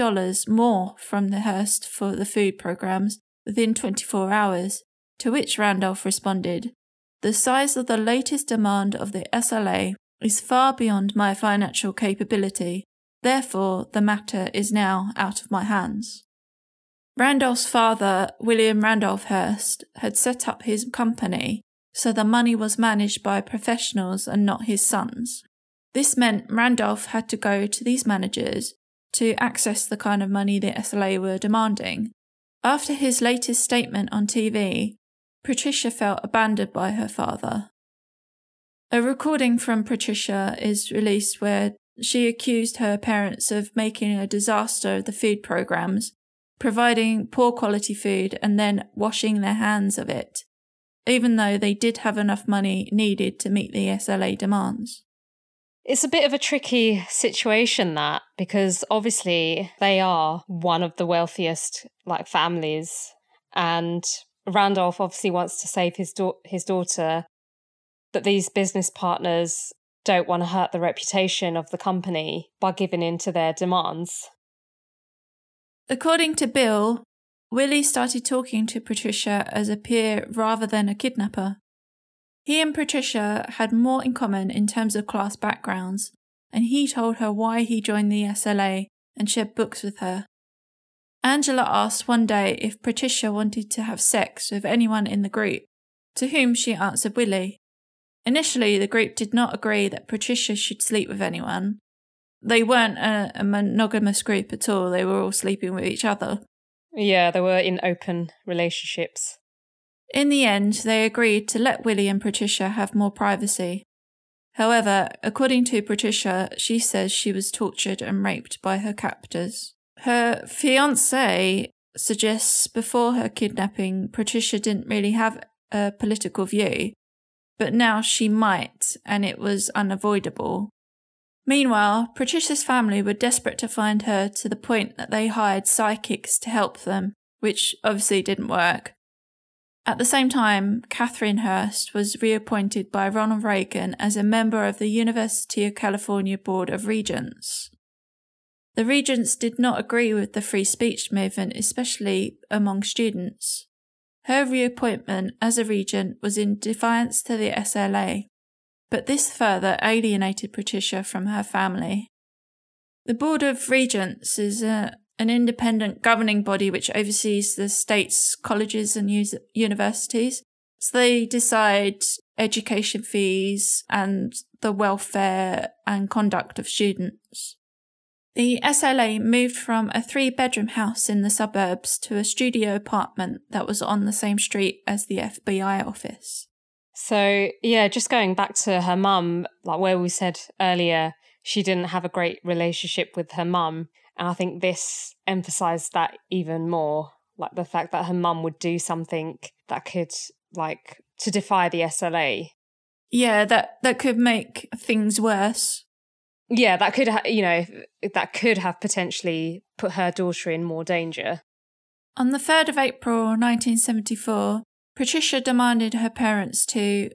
more from the Hearst for the food programs within 24 hours, to which Randolph responded, The size of the latest demand of the SLA is far beyond my financial capability, therefore the matter is now out of my hands. Randolph's father, William Randolph Hearst, had set up his company so the money was managed by professionals and not his sons. This meant Randolph had to go to these managers to access the kind of money the SLA were demanding. After his latest statement on TV, Patricia felt abandoned by her father. A recording from Patricia is released where she accused her parents of making a disaster of the food programs providing poor quality food and then washing their hands of it, even though they did have enough money needed to meet the SLA demands. It's a bit of a tricky situation that because obviously they are one of the wealthiest like families and Randolph obviously wants to save his da- his daughter but these business partners don't want to hurt the reputation of the company by giving in to their demands. According to Bill, Willie started talking to Patricia as a peer rather than a kidnapper. He and Patricia had more in common in terms of class backgrounds, and he told her why he joined the SLA and shared books with her. Angela asked one day if Patricia wanted to have sex with anyone in the group, to whom she answered Willie. Initially, the group did not agree that Patricia should sleep with anyone, they weren't a, a monogamous group at all. They were all sleeping with each other. Yeah, they were in open relationships. In the end, they agreed to let Willie and Patricia have more privacy. However, according to Patricia, she says she was tortured and raped by her captors. Her fiance suggests before her kidnapping, Patricia didn't really have a political view, but now she might, and it was unavoidable. Meanwhile, Patricia's family were desperate to find her to the point that they hired psychics to help them, which obviously didn't work. At the same time, Catherine Hearst was reappointed by Ronald Reagan as a member of the University of California Board of Regents. The regents did not agree with the free speech movement, especially among students. Her reappointment as a regent was in defiance to the SLA but this further alienated Patricia from her family. The Board of Regents is a, an independent governing body which oversees the state's colleges and universities. So they decide education fees and the welfare and conduct of students. The SLA moved from a three bedroom house in the suburbs to a studio apartment that was on the same street as the FBI office. So, yeah, just going back to her mum, like where we said earlier, she didn't have a great relationship with her mum. And I think this emphasized that even more like the fact that her mum would do something that could, like, to defy the SLA. Yeah, that, that could make things worse. Yeah, that could, ha- you know, that could have potentially put her daughter in more danger. On the 3rd of April 1974, Patricia demanded her parents to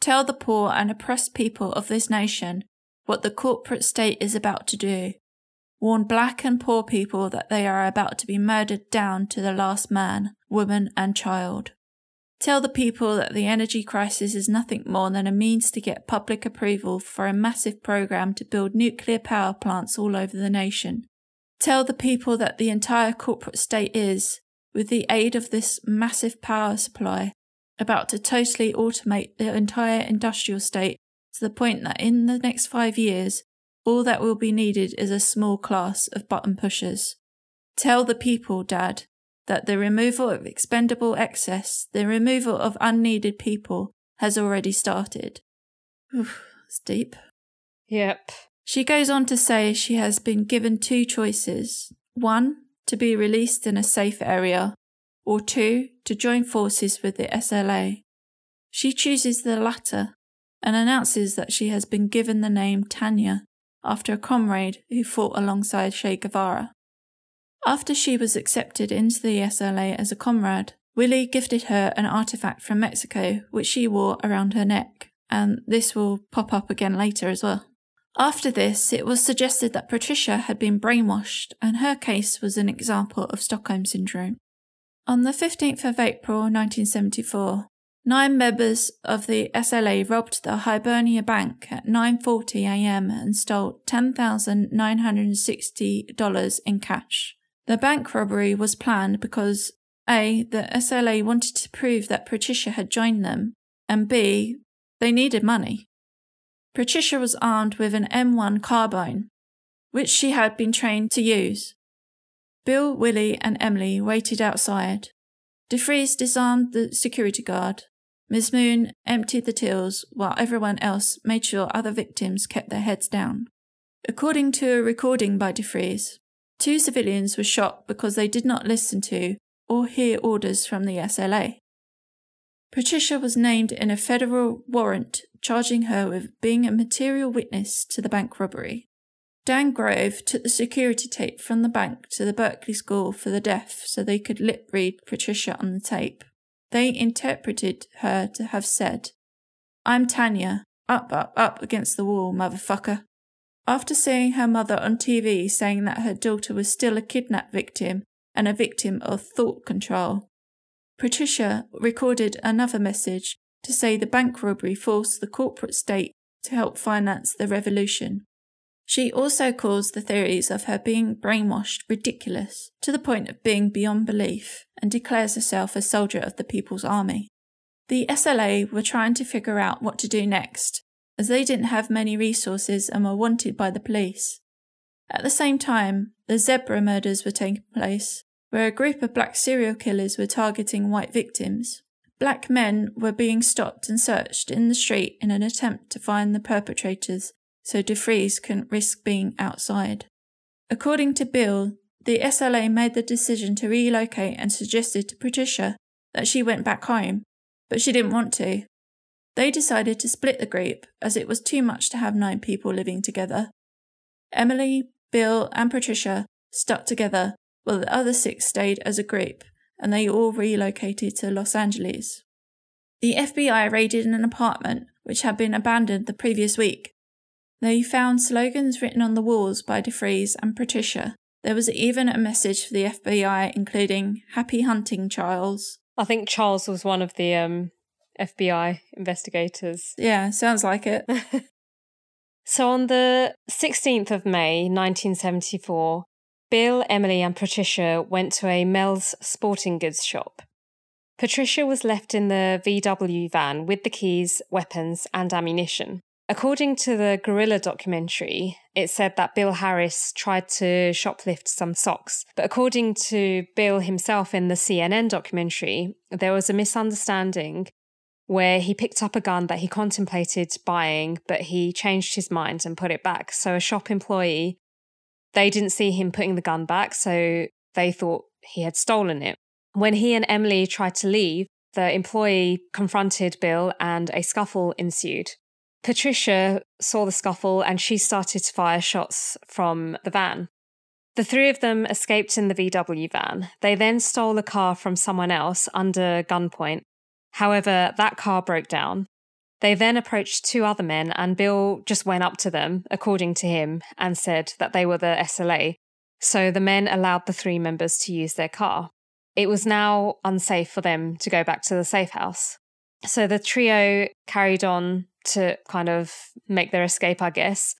tell the poor and oppressed people of this nation what the corporate state is about to do. Warn black and poor people that they are about to be murdered down to the last man, woman, and child. Tell the people that the energy crisis is nothing more than a means to get public approval for a massive program to build nuclear power plants all over the nation. Tell the people that the entire corporate state is, with the aid of this massive power supply, about to totally automate the entire industrial state to the point that in the next five years, all that will be needed is a small class of button pushers. Tell the people, Dad, that the removal of expendable excess, the removal of unneeded people, has already started. Oof, it's deep. Yep. She goes on to say she has been given two choices one, to be released in a safe area, or two, to join forces with the SLA. She chooses the latter and announces that she has been given the name Tanya after a comrade who fought alongside Che Guevara. After she was accepted into the SLA as a comrade, Willie gifted her an artifact from Mexico which she wore around her neck, and this will pop up again later as well. After this, it was suggested that Patricia had been brainwashed, and her case was an example of Stockholm Syndrome. On the 15th of April 1974, nine members of the SLA robbed the Hibernia Bank at 9:40 a.m. and stole $10,960 in cash. The bank robbery was planned because A, the SLA wanted to prove that Patricia had joined them, and B, they needed money. Patricia was armed with an M1 carbine, which she had been trained to use. Bill, Willie, and Emily waited outside. DeFreeze disarmed the security guard. Mizmoon emptied the tills while everyone else made sure other victims kept their heads down. According to a recording by DeFreeze, two civilians were shot because they did not listen to or hear orders from the SLA. Patricia was named in a federal warrant charging her with being a material witness to the bank robbery. Dan Grove took the security tape from the bank to the Berkeley School for the Deaf so they could lip read Patricia on the tape. They interpreted her to have said, I'm Tanya, up, up, up against the wall, motherfucker. After seeing her mother on TV saying that her daughter was still a kidnap victim and a victim of thought control, Patricia recorded another message to say the bank robbery forced the corporate state to help finance the revolution. She also calls the theories of her being brainwashed ridiculous to the point of being beyond belief and declares herself a soldier of the People's Army. The SLA were trying to figure out what to do next, as they didn't have many resources and were wanted by the police. At the same time, the zebra murders were taking place, where a group of black serial killers were targeting white victims. Black men were being stopped and searched in the street in an attempt to find the perpetrators so DeFreeze couldn't risk being outside. According to Bill, the SLA made the decision to relocate and suggested to Patricia that she went back home, but she didn't want to. They decided to split the group as it was too much to have nine people living together. Emily, Bill, and Patricia stuck together while the other six stayed as a group and they all relocated to Los Angeles. The FBI raided an apartment which had been abandoned the previous week. They found slogans written on the walls by DeFreeze and Patricia. There was even a message for the FBI including Happy Hunting, Charles. I think Charles was one of the um, FBI investigators. Yeah, sounds like it. so on the 16th of May 1974, Bill, Emily, and Patricia went to a Mel's sporting goods shop. Patricia was left in the VW van with the keys, weapons, and ammunition. According to the Guerrilla documentary, it said that Bill Harris tried to shoplift some socks. But according to Bill himself in the CNN documentary, there was a misunderstanding where he picked up a gun that he contemplated buying, but he changed his mind and put it back. So a shop employee, they didn't see him putting the gun back, so they thought he had stolen it. When he and Emily tried to leave, the employee confronted Bill and a scuffle ensued. Patricia saw the scuffle and she started to fire shots from the van. The three of them escaped in the VW van. They then stole a car from someone else under gunpoint. However, that car broke down. They then approached two other men, and Bill just went up to them, according to him, and said that they were the SLA. So the men allowed the three members to use their car. It was now unsafe for them to go back to the safe house. So the trio carried on to kind of make their escape, I guess.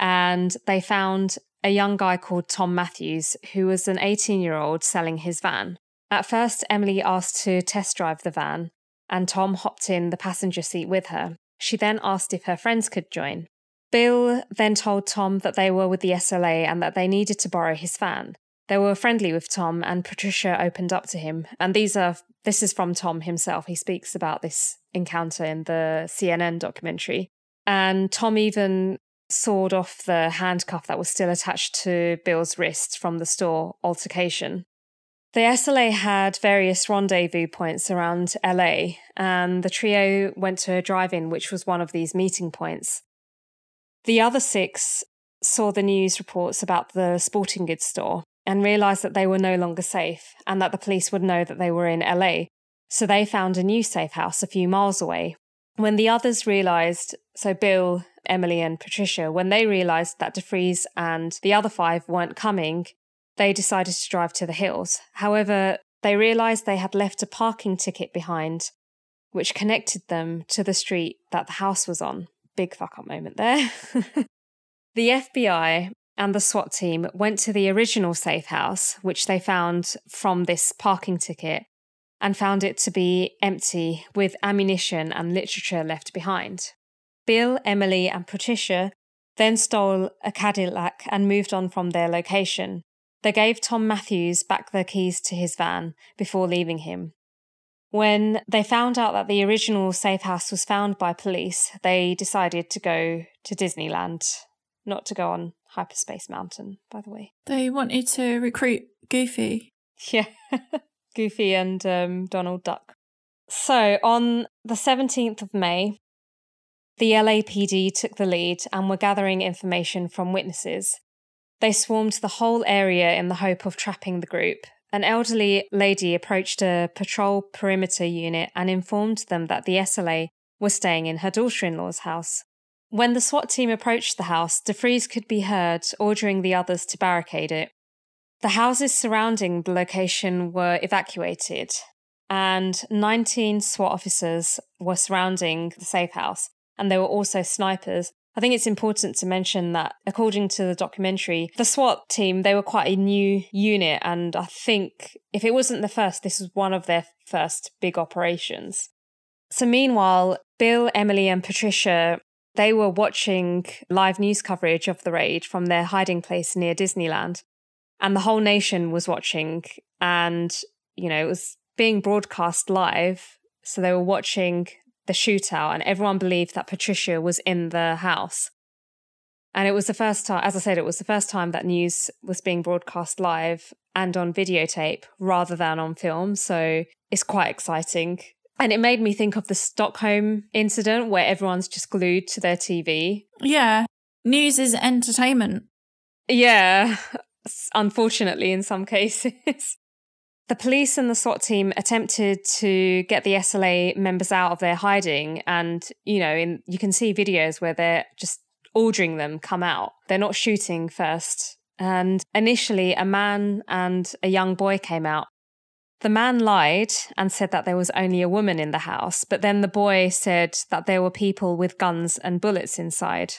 And they found a young guy called Tom Matthews, who was an 18 year old selling his van. At first, Emily asked to test drive the van, and Tom hopped in the passenger seat with her. She then asked if her friends could join. Bill then told Tom that they were with the SLA and that they needed to borrow his van. They were friendly with Tom, and Patricia opened up to him. And these are this is from Tom himself. He speaks about this encounter in the CNN documentary. And Tom even sawed off the handcuff that was still attached to Bill's wrist from the store altercation. The SLA had various rendezvous points around LA, and the trio went to a drive in, which was one of these meeting points. The other six saw the news reports about the sporting goods store and realised that they were no longer safe and that the police would know that they were in LA. So they found a new safe house a few miles away. When the others realised, so Bill, Emily, and Patricia, when they realised that DeFreeze and the other five weren't coming, they decided to drive to the hills. However, they realised they had left a parking ticket behind, which connected them to the street that the house was on. Big fuck up moment there. the FBI and the SWAT team went to the original safe house, which they found from this parking ticket, and found it to be empty with ammunition and literature left behind. Bill, Emily, and Patricia then stole a Cadillac and moved on from their location. They gave Tom Matthews back the keys to his van before leaving him. When they found out that the original safe house was found by police, they decided to go to Disneyland, not to go on Hyperspace Mountain, by the way. They wanted to recruit Goofy. Yeah, Goofy and um, Donald Duck. So on the 17th of May, the LAPD took the lead and were gathering information from witnesses. They swarmed the whole area in the hope of trapping the group. An elderly lady approached a patrol perimeter unit and informed them that the SLA was staying in her daughter in law's house. When the SWAT team approached the house, DeFreeze could be heard ordering the others to barricade it. The houses surrounding the location were evacuated, and 19 SWAT officers were surrounding the safe house, and there were also snipers. I think it's important to mention that, according to the documentary, the SWAT team, they were quite a new unit, and I think if it wasn't the first, this was one of their first big operations. So, meanwhile, Bill, Emily, and Patricia they were watching live news coverage of the raid from their hiding place near Disneyland. And the whole nation was watching. And, you know, it was being broadcast live. So they were watching the shootout, and everyone believed that Patricia was in the house. And it was the first time, as I said, it was the first time that news was being broadcast live and on videotape rather than on film. So it's quite exciting. And it made me think of the Stockholm incident where everyone's just glued to their TV. Yeah. News is entertainment. Yeah. Unfortunately, in some cases. The police and the SWAT team attempted to get the SLA members out of their hiding. And, you know, in, you can see videos where they're just ordering them come out. They're not shooting first. And initially, a man and a young boy came out the man lied and said that there was only a woman in the house, but then the boy said that there were people with guns and bullets inside.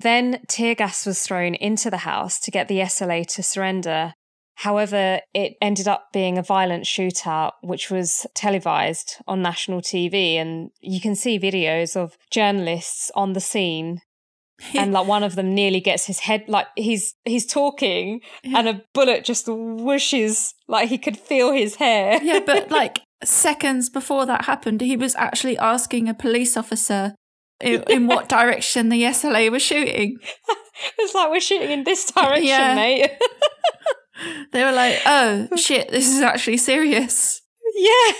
Then tear gas was thrown into the house to get the SLA to surrender. However, it ended up being a violent shootout, which was televised on national TV. And you can see videos of journalists on the scene. and like one of them nearly gets his head like he's he's talking and a bullet just whooshes like he could feel his hair. yeah, but like seconds before that happened, he was actually asking a police officer in, in what direction the SLA was shooting. it's like we're shooting in this direction, Yeah. mate. They were like, oh shit, this is actually serious. Yeah.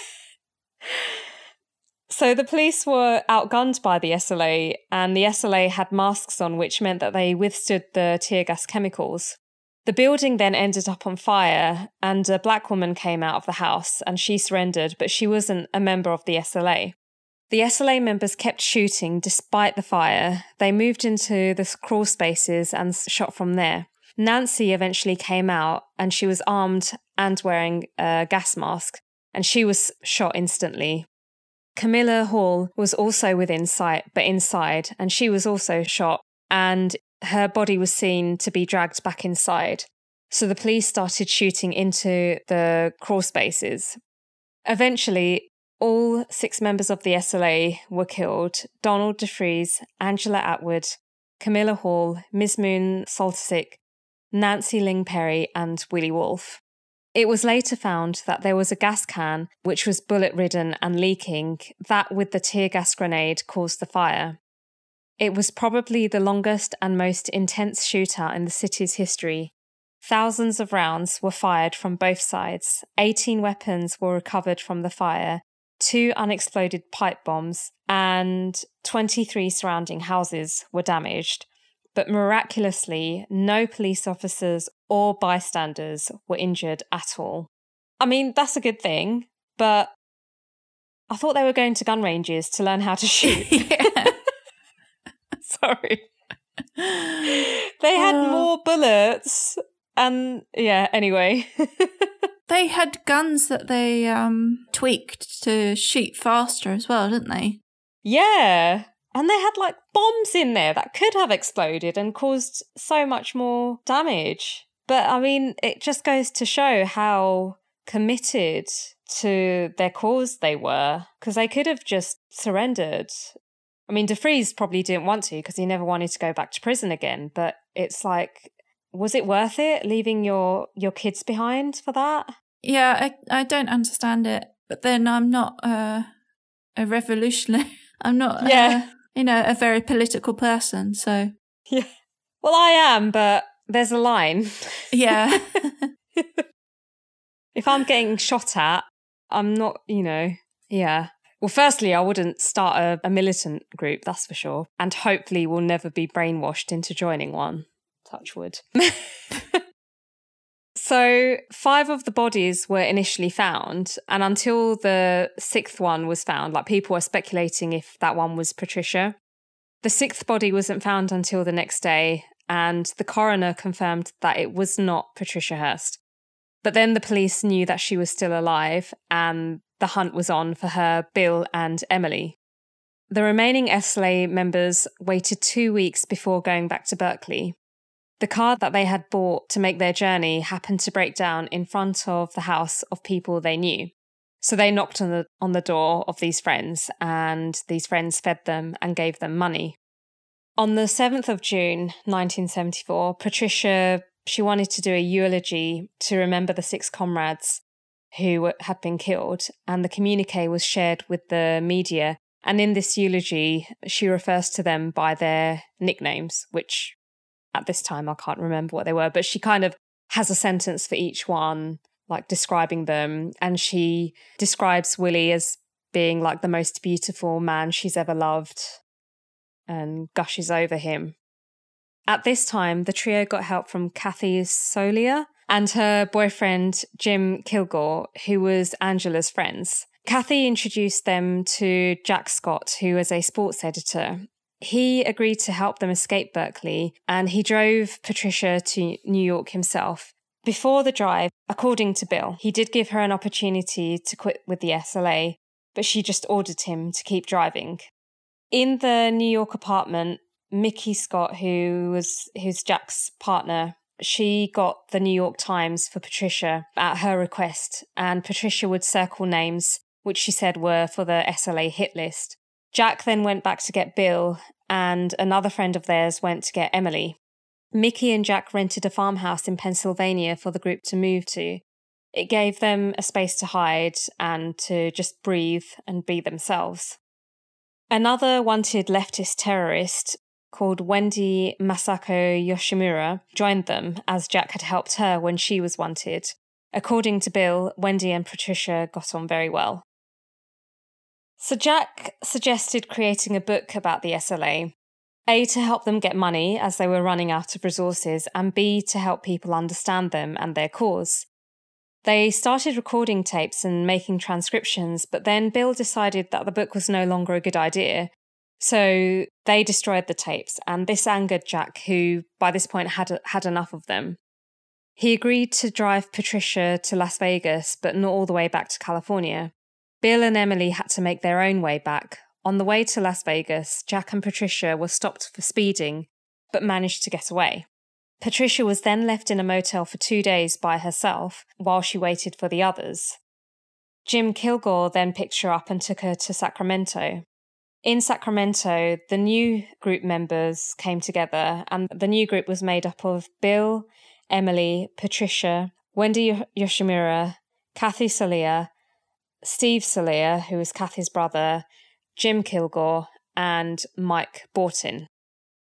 So the police were outgunned by the SLA, and the SLA had masks on, which meant that they withstood the tear gas chemicals. The building then ended up on fire, and a black woman came out of the house and she surrendered, but she wasn't a member of the SLA. The SLA members kept shooting despite the fire. They moved into the crawl spaces and shot from there. Nancy eventually came out and she was armed and wearing a gas mask, and she was shot instantly. Camilla Hall was also within sight, but inside, and she was also shot, and her body was seen to be dragged back inside. So the police started shooting into the crawl spaces. Eventually, all six members of the SLA were killed Donald DeFreeze, Angela Atwood, Camilla Hall, Mizmoon Soltysik, Nancy Ling Perry, and Willie Wolfe. It was later found that there was a gas can which was bullet ridden and leaking, that with the tear gas grenade caused the fire. It was probably the longest and most intense shootout in the city's history. Thousands of rounds were fired from both sides, 18 weapons were recovered from the fire, two unexploded pipe bombs, and 23 surrounding houses were damaged. But miraculously, no police officers or bystanders were injured at all. I mean, that's a good thing, but I thought they were going to gun ranges to learn how to shoot. Sorry. They had Oh. more bullets and yeah, anyway. They had guns that they um, tweaked to shoot faster as well, didn't they? yeah. And they had like bombs in there that could have exploded and caused so much more damage. But I mean, it just goes to show how committed to their cause they were because they could have just surrendered. I mean, DeFreeze probably didn't want to because he never wanted to go back to prison again. But it's like, was it worth it leaving your your kids behind for that? Yeah, I, I don't understand it. But then I'm not uh, a revolutionary. I'm not, uh, Yeah. You know, a very political person. So, yeah. Well, I am, but there's a line. yeah. if I'm getting shot at, I'm not, you know, yeah. Well, firstly, I wouldn't start a, a militant group, that's for sure. And hopefully, we'll never be brainwashed into joining one. Touch wood. so, five of the bodies were initially found. And until the sixth one was found, like people were speculating if that one was Patricia. The sixth body wasn't found until the next day. And the coroner confirmed that it was not Patricia Hearst. But then the police knew that she was still alive and the hunt was on for her, Bill, and Emily. The remaining SLA members waited two weeks before going back to Berkeley. The car that they had bought to make their journey happened to break down in front of the house of people they knew. So they knocked on the, on the door of these friends, and these friends fed them and gave them money. On the 7th of June 1974, Patricia she wanted to do a eulogy to remember the six comrades who had been killed, and the communique was shared with the media. And in this eulogy, she refers to them by their nicknames, which at this time I can't remember what they were, but she kind of has a sentence for each one, like describing them. And she describes Willie as being like the most beautiful man she's ever loved and gushes over him. At this time, the trio got help from Kathy Soliah and her boyfriend, Jim Kilgore, who was Angela's friends. Kathy introduced them to Jack Scott, who was a sports editor. He agreed to help them escape Berkeley and he drove Patricia to New York himself. Before the drive, according to Bill, he did give her an opportunity to quit with the SLA, but she just ordered him to keep driving. In the New York apartment, Mickey Scott, who was who's Jack's partner, she got the New York Times for Patricia at her request, and Patricia would circle names which she said were for the SLA hit list. Jack then went back to get Bill, and another friend of theirs went to get Emily. Mickey and Jack rented a farmhouse in Pennsylvania for the group to move to. It gave them a space to hide and to just breathe and be themselves. Another wanted leftist terrorist called Wendy Masako Yoshimura joined them as Jack had helped her when she was wanted. According to Bill, Wendy and Patricia got on very well. So Jack suggested creating a book about the SLA, A, to help them get money as they were running out of resources, and B, to help people understand them and their cause. They started recording tapes and making transcriptions, but then Bill decided that the book was no longer a good idea. So they destroyed the tapes, and this angered Jack, who by this point had had enough of them. He agreed to drive Patricia to Las Vegas, but not all the way back to California. Bill and Emily had to make their own way back. On the way to Las Vegas, Jack and Patricia were stopped for speeding, but managed to get away. Patricia was then left in a motel for two days by herself while she waited for the others. Jim Kilgore then picked her up and took her to Sacramento. In Sacramento, the new group members came together, and the new group was made up of Bill, Emily, Patricia, Wendy Yoshimura, Kathy Soliah, Steve Soliah, who is Kathy's brother, Jim Kilgore, and Mike Bortin.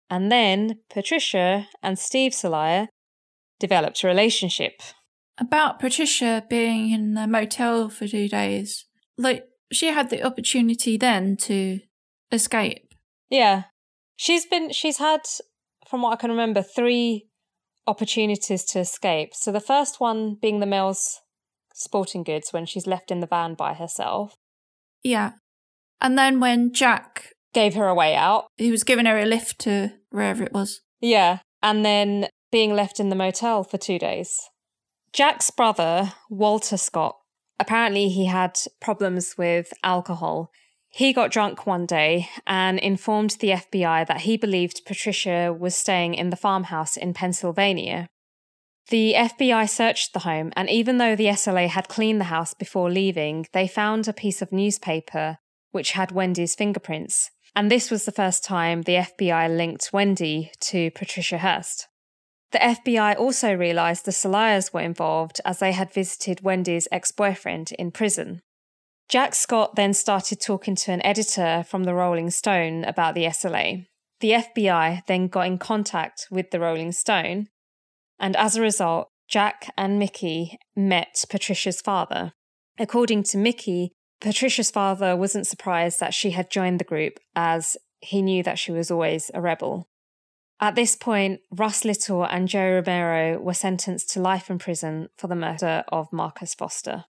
And then Patricia and Steve Soliah developed a relationship. About Patricia being in the motel for two days, like she had the opportunity then to escape. Yeah. She's been, she's had, from what I can remember, three opportunities to escape. So the first one being the Mel's sporting goods when she's left in the van by herself. Yeah. And then when Jack gave her a way out, he was giving her a lift to wherever it was. Yeah. And then being left in the motel for two days. Jack's brother, Walter Scott, apparently he had problems with alcohol. He got drunk one day and informed the FBI that he believed Patricia was staying in the farmhouse in Pennsylvania. The FBI searched the home, and even though the SLA had cleaned the house before leaving, they found a piece of newspaper which had Wendy's fingerprints. And this was the first time the FBI linked Wendy to Patricia Hearst. The FBI also realised the Soliahs were involved as they had visited Wendy's ex boyfriend in prison. Jack Scott then started talking to an editor from the Rolling Stone about the SLA. The FBI then got in contact with the Rolling Stone and as a result, Jack and Mickey met Patricia's father. According to Mickey, Patricia's father wasn't surprised that she had joined the group as he knew that she was always a rebel. At this point, Russ Little and Joe Romero were sentenced to life in prison for the murder of Marcus Foster.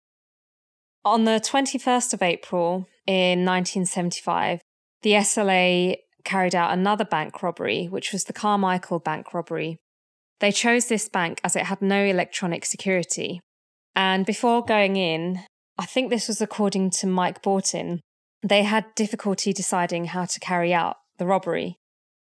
On the 21st of April in 1975, the SLA carried out another bank robbery, which was the Carmichael bank robbery, they chose this bank as it had no electronic security. And before going in, I think this was according to Mike Bortin, they had difficulty deciding how to carry out the robbery.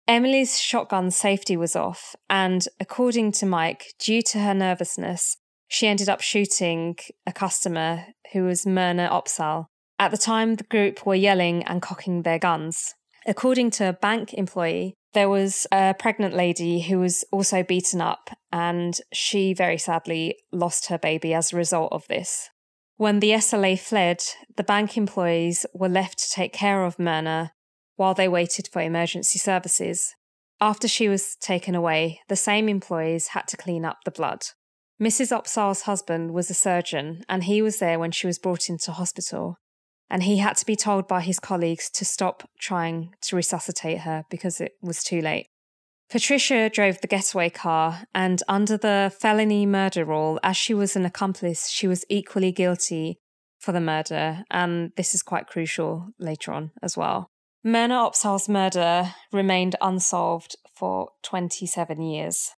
Emily's shotgun safety was off, and according to Mike, due to her nervousness, she ended up shooting a customer who was Myrna Opsahl. At the time, the group were yelling and cocking their guns. According to a bank employee, there was a pregnant lady who was also beaten up, and she very sadly lost her baby as a result of this. When the SLA fled, the bank employees were left to take care of Myrna while they waited for emergency services. After she was taken away, the same employees had to clean up the blood. Mrs. Opsahl's husband was a surgeon, and he was there when she was brought into hospital and he had to be told by his colleagues to stop trying to resuscitate her because it was too late. Patricia drove the getaway car, and under the felony murder rule, as she was an accomplice, she was equally guilty for the murder, and this is quite crucial later on as well. Myrna Opsahl's murder remained unsolved for 27 years.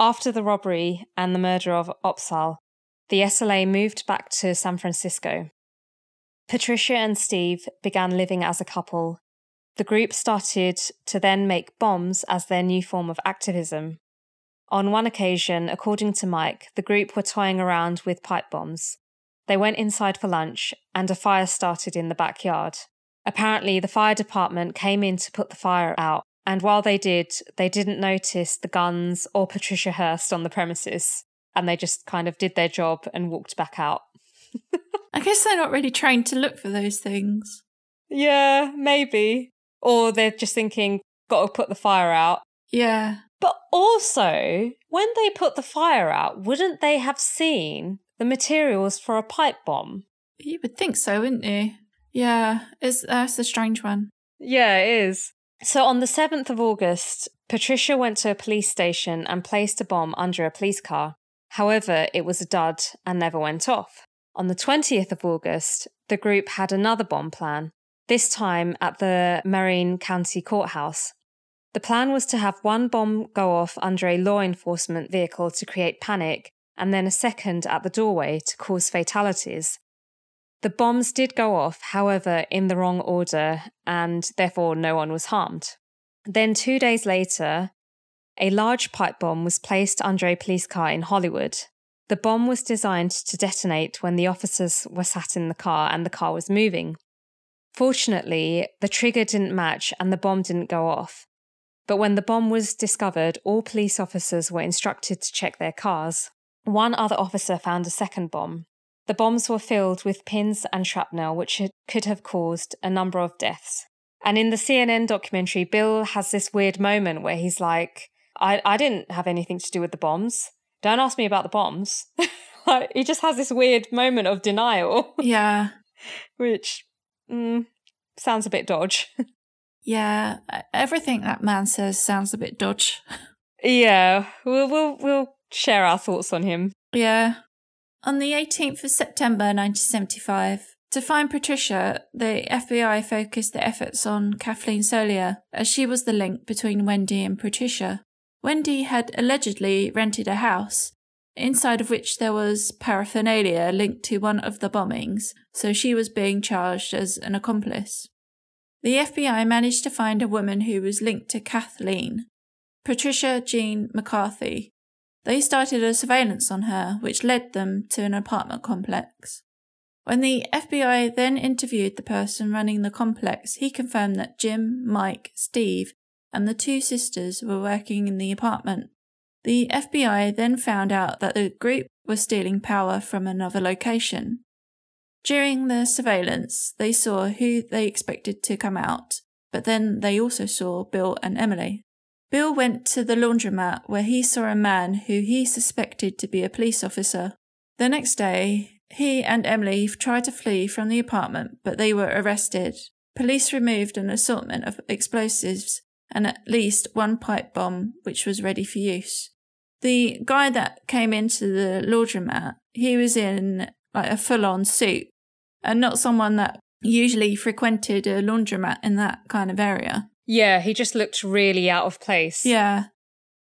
After the robbery and the murder of Opsal, the SLA moved back to San Francisco. Patricia and Steve began living as a couple. the group started to then make bombs as their new form of activism. On one occasion, according to Mike, the group were toying around with pipe bombs. They went inside for lunch and a fire started in the backyard. Apparently, the fire department came in to put the fire out, and while they did, they didn't notice the guns or Patricia Hearst on the premises, and they just kind of did their job and walked back out. I guess they're not really trained to look for those things. Yeah, maybe. Or they're just thinking, got to put the fire out. Yeah. But also, when they put the fire out, wouldn't they have seen the materials for a pipe bomb? You would think so, wouldn't you? Yeah, it's that's a strange one. Yeah, it is. So on the 7th of August, Patricia went to a police station and placed a bomb under a police car. However, it was a dud and never went off. On the 20th of August, the group had another bomb plan, this time at the Marin County Courthouse. The plan was to have one bomb go off under a law enforcement vehicle to create panic, and then a second at the doorway to cause fatalities. The bombs did go off, however, in the wrong order, and therefore no one was harmed. Then, two days later, a large pipe bomb was placed under a police car in Hollywood. The bomb was designed to detonate when the officers were sat in the car and the car was moving. Fortunately, the trigger didn't match and the bomb didn't go off. But when the bomb was discovered, all police officers were instructed to check their cars. One other officer found a second bomb. The bombs were filled with pins and shrapnel, which could have caused a number of deaths. And in the CNN documentary, Bill has this weird moment where he's like, I, I didn't have anything to do with the bombs. Don't ask me about the bombs. like, he just has this weird moment of denial. Yeah. which mm, sounds a bit dodge. yeah. Everything that man says sounds a bit dodge. yeah. We'll, we'll, we'll share our thoughts on him. Yeah. On the 18th of September 1975, to find Patricia, the FBI focused their efforts on Kathleen Soliah, as she was the link between Wendy and Patricia. Wendy had allegedly rented a house, inside of which there was paraphernalia linked to one of the bombings, so she was being charged as an accomplice. The FBI managed to find a woman who was linked to Kathleen, Patricia Jean McCarthy, they started a surveillance on her, which led them to an apartment complex. When the FBI then interviewed the person running the complex, he confirmed that Jim, Mike, Steve, and the two sisters were working in the apartment. The FBI then found out that the group was stealing power from another location. During the surveillance, they saw who they expected to come out, but then they also saw Bill and Emily. Bill went to the laundromat where he saw a man who he suspected to be a police officer. The next day, he and Emily tried to flee from the apartment, but they were arrested. Police removed an assortment of explosives and at least one pipe bomb, which was ready for use. The guy that came into the laundromat, he was in like a full on suit and not someone that usually frequented a laundromat in that kind of area. Yeah, he just looked really out of place. Yeah.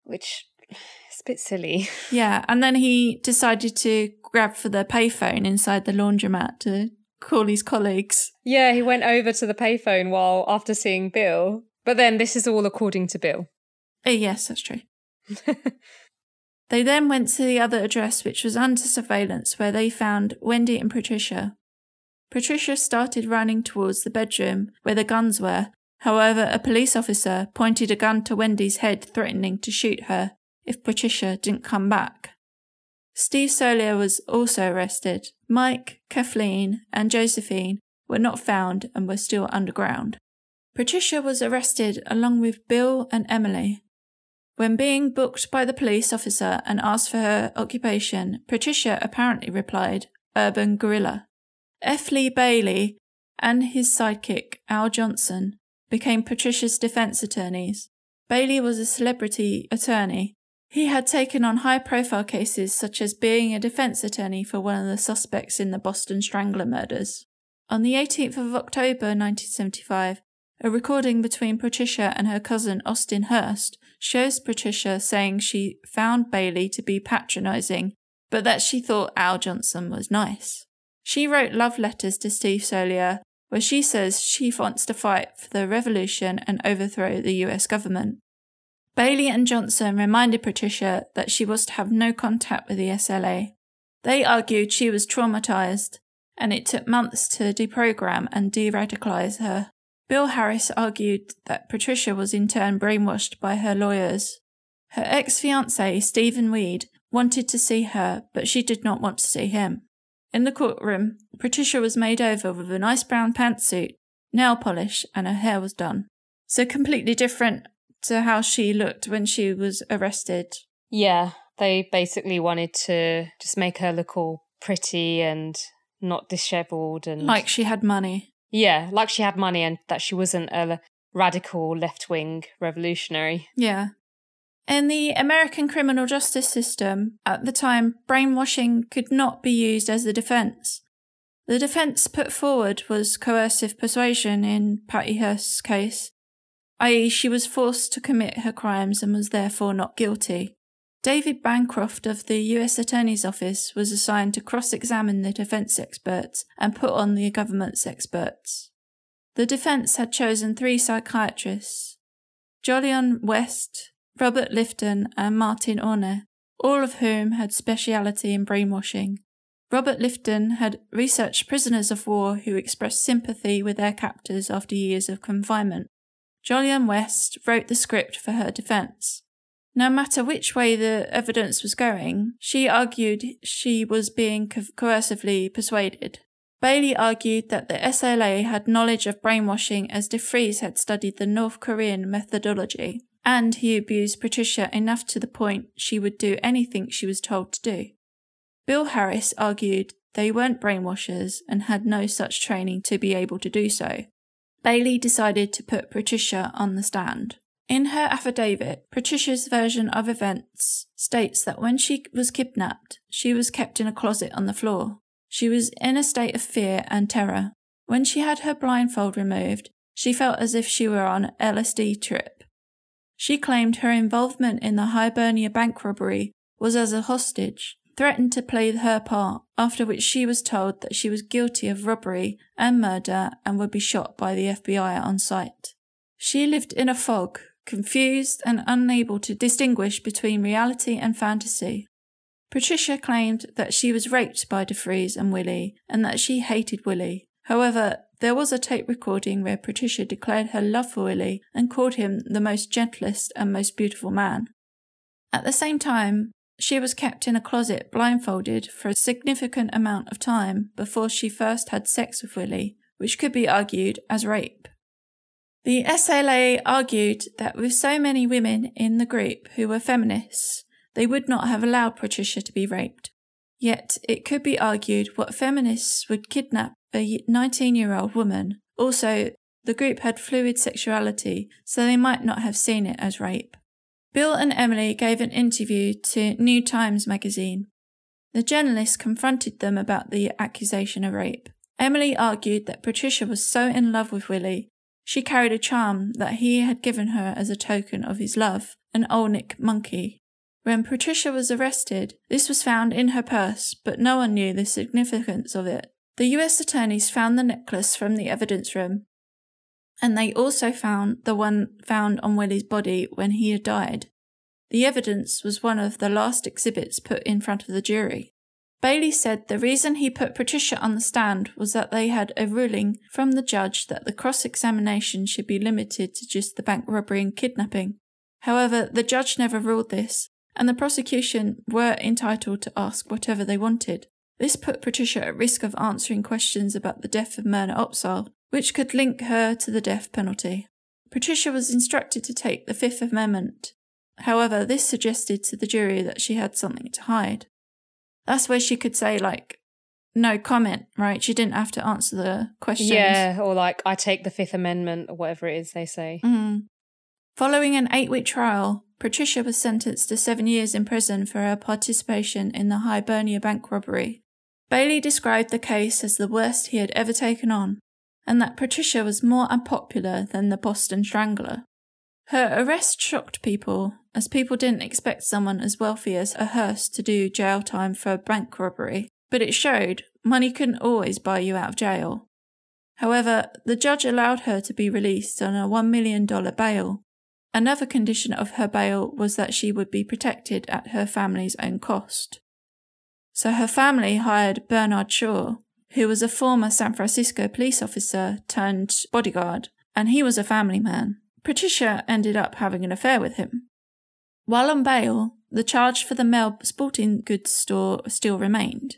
Which is a bit silly. Yeah, and then he decided to grab for the payphone inside the laundromat to call his colleagues. Yeah, he went over to the payphone while after seeing Bill. But then this is all according to Bill. Oh, yes, that's true. they then went to the other address, which was under surveillance, where they found Wendy and Patricia. Patricia started running towards the bedroom where the guns were However, a police officer pointed a gun to Wendy's head, threatening to shoot her if Patricia didn't come back. Steve Soliah was also arrested. Mike, Kathleen, and Josephine were not found and were still underground. Patricia was arrested along with Bill and Emily. When being booked by the police officer and asked for her occupation, Patricia apparently replied, Urban Guerrilla. F. Lee Bailey and his sidekick, Al Johnson, became Patricia's defense attorneys. Bailey was a celebrity attorney. He had taken on high profile cases such as being a defense attorney for one of the suspects in the Boston Strangler murders. On the 18th of October 1975, a recording between Patricia and her cousin Austin Hearst shows Patricia saying she found Bailey to be patronizing, but that she thought Al Johnson was nice. She wrote love letters to Steve Soliah where she says she wants to fight for the revolution and overthrow the US government. Bailey and Johnson reminded Patricia that she was to have no contact with the SLA. They argued she was traumatized and it took months to deprogram and de radicalize her. Bill Harris argued that Patricia was in turn brainwashed by her lawyers. Her ex fiance, Stephen Weed, wanted to see her, but she did not want to see him. In the courtroom, Patricia was made over with a nice brown pantsuit, nail polish, and her hair was done. So completely different to how she looked when she was arrested. Yeah, they basically wanted to just make her look all pretty and not disheveled and Like she had money. Yeah, like she had money and that she wasn't a radical left wing revolutionary. Yeah. In the American criminal justice system, at the time, brainwashing could not be used as a defence. The defence put forward was coercive persuasion in Patty Hearst's case, i.e., she was forced to commit her crimes and was therefore not guilty. David Bancroft of the US Attorney's Office was assigned to cross examine the defence experts and put on the government's experts. The defence had chosen three psychiatrists Jolyon West, Robert Lifton, and Martin Orner, all of whom had speciality in brainwashing. Robert Lifton had researched prisoners of war who expressed sympathy with their captors after years of confinement. Jolyon West wrote the script for her defence. No matter which way the evidence was going, she argued she was being co- coercively persuaded. Bailey argued that the SLA had knowledge of brainwashing as DeFreeze had studied the North Korean methodology, and he abused Patricia enough to the point she would do anything she was told to do. Bill Harris argued they weren't brainwashers and had no such training to be able to do so. Bailey decided to put Patricia on the stand. In her affidavit, Patricia's version of events states that when she was kidnapped, she was kept in a closet on the floor. She was in a state of fear and terror. When she had her blindfold removed, she felt as if she were on an LSD trip. She claimed her involvement in the Hibernia bank robbery was as a hostage, threatened to play her part, after which she was told that she was guilty of robbery and murder and would be shot by the FBI on sight. She lived in a fog, confused and unable to distinguish between reality and fantasy. Patricia claimed that she was raped by DeFreeze and Willie and that she hated Willie. However, there was a tape recording where Patricia declared her love for Willie and called him the most gentlest and most beautiful man. At the same time, she was kept in a closet blindfolded for a significant amount of time before she first had sex with Willie, which could be argued as rape. The SLA argued that with so many women in the group who were feminists, they would not have allowed Patricia to be raped. Yet it could be argued what feminists would kidnap a 19 year old woman. Also, the group had fluid sexuality, so they might not have seen it as rape. Bill and Emily gave an interview to New Times magazine. The journalist confronted them about the accusation of rape. Emily argued that Patricia was so in love with Willie, she carried a charm that he had given her as a token of his love, an Olmec monkey. When Patricia was arrested, this was found in her purse, but no one knew the significance of it. The US attorneys found the necklace from the evidence room, and they also found the one found on Willie's body when he had died. The evidence was one of the last exhibits put in front of the jury. Bailey said the reason he put Patricia on the stand was that they had a ruling from the judge that the cross examination should be limited to just the bank robbery and kidnapping. However, the judge never ruled this, and the prosecution were entitled to ask whatever they wanted. This put Patricia at risk of answering questions about the death of Myrna Opsahl, which could link her to the death penalty. Patricia was instructed to take the Fifth Amendment. However, this suggested to the jury that she had something to hide. That's where she could say, like, no comment, right? She didn't have to answer the questions. Yeah, or like, I take the Fifth Amendment, or whatever it is they say. Mm. Following an eight week trial, Patricia was sentenced to seven years in prison for her participation in the Hibernia bank robbery. Bailey described the case as the worst he had ever taken on, and that Patricia was more unpopular than the Boston Strangler. Her arrest shocked people, as people didn't expect someone as wealthy as a Hearst to do jail time for a bank robbery, but it showed money couldn't always buy you out of jail. However, the judge allowed her to be released on a $1 million bail. Another condition of her bail was that she would be protected at her family's own cost. So her family hired Bernard Shaw, who was a former San Francisco police officer turned bodyguard, and he was a family man. Patricia ended up having an affair with him. While on bail, the charge for the Mel sporting goods store still remained.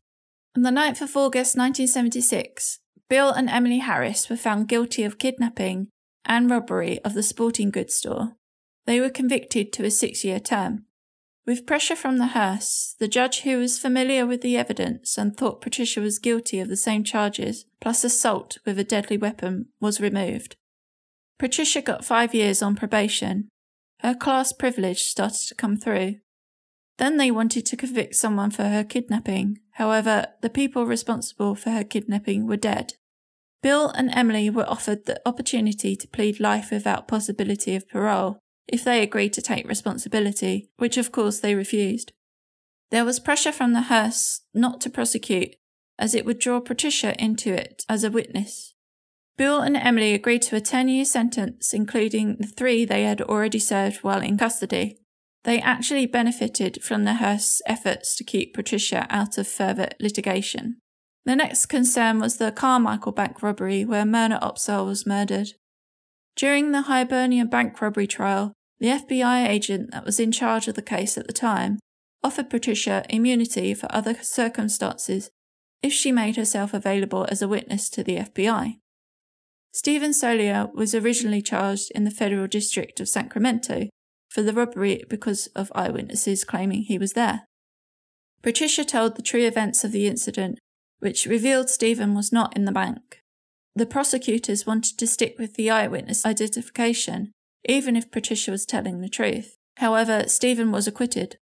On the 9th of August 1976, Bill and Emily Harris were found guilty of kidnapping and robbery of the sporting goods store. They were convicted to a six year term. With pressure from the Hearsts, the judge, who was familiar with the evidence and thought Patricia was guilty of the same charges, plus assault with a deadly weapon, was removed. Patricia got five years on probation. Her class privilege started to come through. Then they wanted to convict someone for her kidnapping. However, the people responsible for her kidnapping were dead. Bill and Emily were offered the opportunity to plead life without possibility of parole, if they agreed to take responsibility, which of course they refused. There was pressure from the Hearsts not to prosecute, as it would draw Patricia into it as a witness. Bill and Emily agreed to a 10 year sentence, including the three they had already served while in custody. They actually benefited from the Hearsts' efforts to keep Patricia out of further litigation. The next concern was the Carmichael Bank robbery, where Myrna Opsahl was murdered. During the Hibernia bank robbery trial, the FBI agent that was in charge of the case at the time offered Patricia immunity for other circumstances if she made herself available as a witness to the FBI. Stephen Soliah was originally charged in the Federal District of Sacramento for the robbery because of eyewitnesses claiming he was there. Patricia told the true events of the incident, which revealed Stephen was not in the bank. The prosecutors wanted to stick with the eyewitness identification, even if Patricia was telling the truth. However, Stephen was acquitted.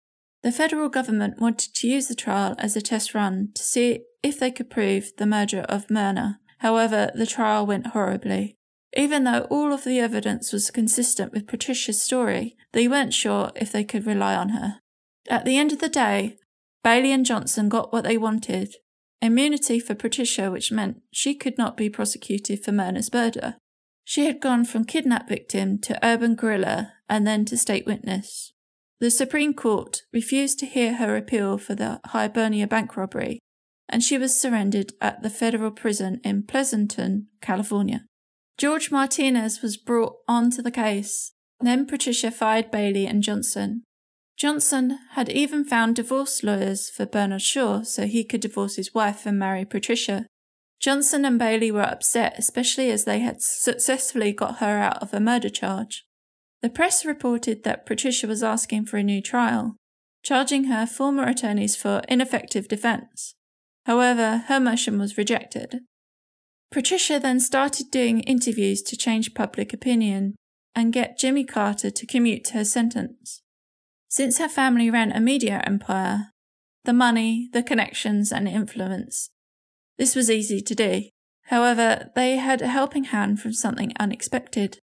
The federal government wanted to use the trial as a test run to see if they could prove the murder of Myrna. However, the trial went horribly. Even though all of the evidence was consistent with Patricia's story, they weren't sure if they could rely on her. At the end of the day, Bailey and Johnson got what they wanted immunity for Patricia, which meant she could not be prosecuted for Myrna's murder. She had gone from kidnap victim to urban guerrilla and then to state witness. The Supreme Court refused to hear her appeal for the Hibernia bank robbery, and she was surrendered at the federal prison in Pleasanton, California. George Martinez was brought onto the case. Then Patricia fired Bailey and Johnson. Johnson had even found divorce lawyers for Bernard Shaw so he could divorce his wife and marry Patricia. Johnson and Bailey were upset, especially as they had successfully got her out of a murder charge. The press reported that Patricia was asking for a new trial, charging her former attorneys for ineffective defense. However, her motion was rejected. Patricia then started doing interviews to change public opinion and get Jimmy Carter to commute her sentence. Since her family ran a media empire, the money, the connections, and influence, this was easy to do. However, they had a helping hand from something unexpected.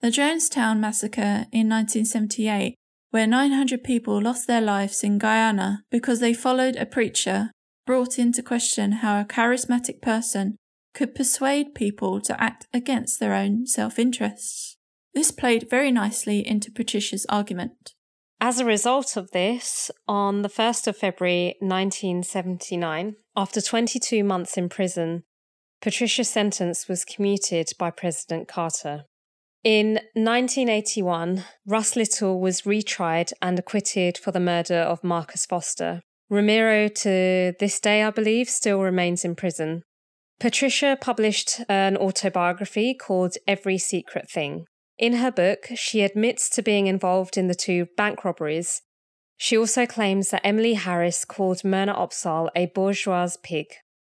The Jonestown massacre in 1978, where 900 people lost their lives in Guyana because they followed a preacher, brought into question how a charismatic person could persuade people to act against their own self interests. This played very nicely into Patricia's argument. As a result of this, on the 1st of February 1979, after 22 months in prison, Patricia's sentence was commuted by President Carter. In 1981, Russ Little was retried and acquitted for the murder of Marcus Foster. Ramiro, to this day, I believe, still remains in prison. Patricia published an autobiography called Every Secret Thing. In her book, she admits to being involved in the two bank robberies. She also claims that Emily Harris called Myrna Opsahl a bourgeois pig.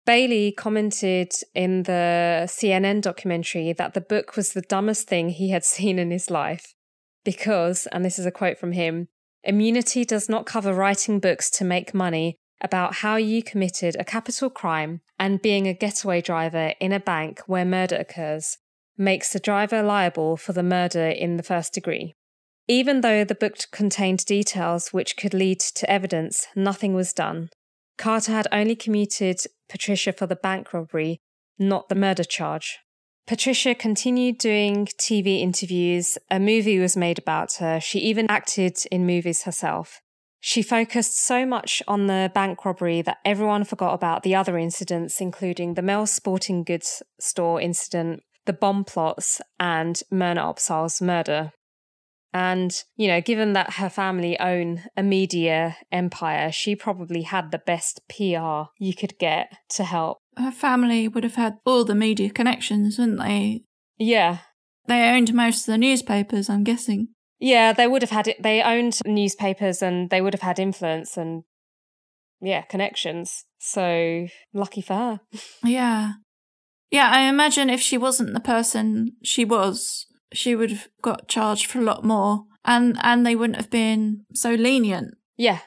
Bailey commented in the CNN documentary that the book was the dumbest thing he had seen in his life. Because, and this is a quote from him, immunity does not cover writing books to make money about how you committed a capital crime and being a getaway driver in a bank where murder occurs makes the driver liable for the murder in the first degree. Even though the book contained details which could lead to evidence, nothing was done. Carter had only commuted Patricia for the bank robbery not the murder charge. Patricia continued doing TV interviews. A movie was made about her. She even acted in movies herself. She focused so much on the bank robbery that everyone forgot about the other incidents, including the Mel Sporting Goods store incident, the bomb plots, and Myrna Opsahl's murder. And, you know, given that her family own a media empire, she probably had the best PR you could get to help. Her family would have had all the media connections, wouldn't they? Yeah. They owned most of the newspapers, I'm guessing. Yeah, they would have had it. They owned newspapers and they would have had influence and, yeah, connections. So lucky for her. Yeah. Yeah, I imagine if she wasn't the person she was, she would have got charged for a lot more and and they wouldn't have been so lenient. Yeah.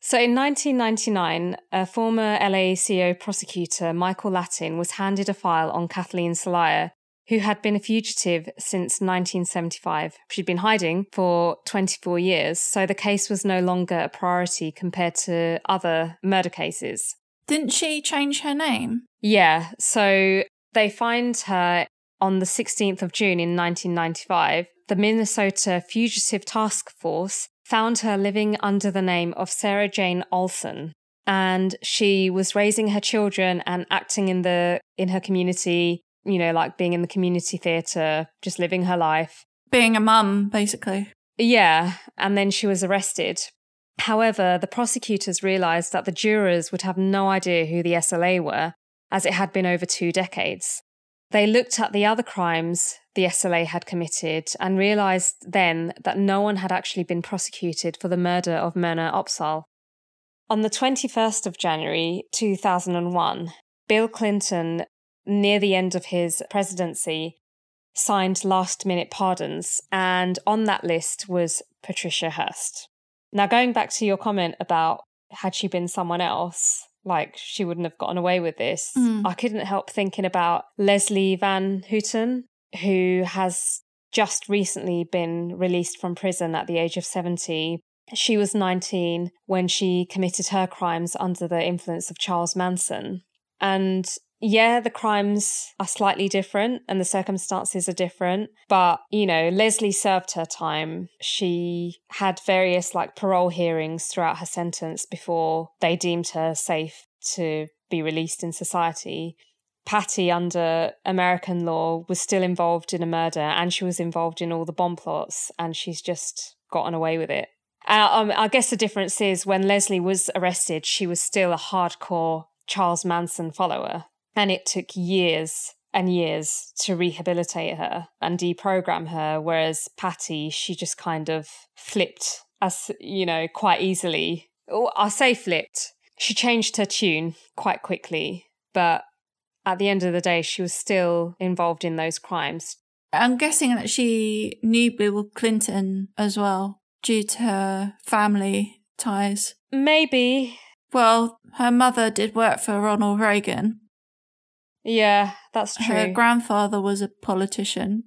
So in 1999, a former LACO prosecutor, Michael Latin, was handed a file on Kathleen Soliah, who had been a fugitive since 1975. She'd been hiding for 24 years, so the case was no longer a priority compared to other murder cases. Didn't she change her name? Yeah, so they find her on the 16th of June in 1995. The Minnesota Fugitive Task Force found her living under the name of Sarah Jane Olson and she was raising her children and acting in the in her community you know, like being in the community theatre, just living her life. Being a mum, basically. Yeah. And then she was arrested. However, the prosecutors realised that the jurors would have no idea who the SLA were, as it had been over two decades. They looked at the other crimes the SLA had committed and realised then that no one had actually been prosecuted for the murder of Myrna Opsahl. On the 21st of January 2001, Bill Clinton near the end of his presidency, signed last minute pardons. And on that list was Patricia Hearst. Now, going back to your comment about had she been someone else, like she wouldn't have gotten away with this, mm. I couldn't help thinking about Leslie Van Houten, who has just recently been released from prison at the age of 70. She was 19 when she committed her crimes under the influence of Charles Manson. And yeah, the crimes are slightly different and the circumstances are different. But, you know, Leslie served her time. She had various like parole hearings throughout her sentence before they deemed her safe to be released in society. Patty, under American law, was still involved in a murder and she was involved in all the bomb plots and she's just gotten away with it. Uh, um, I guess the difference is when Leslie was arrested, she was still a hardcore Charles Manson follower. And it took years and years to rehabilitate her and deprogram her. Whereas Patty, she just kind of flipped as, you know, quite easily. I say flipped. She changed her tune quite quickly, but at the end of the day, she was still involved in those crimes. I'm guessing that she knew Bill Clinton as well due to her family ties. Maybe. Well, her mother did work for Ronald Reagan. Yeah, that's true. Her grandfather was a politician.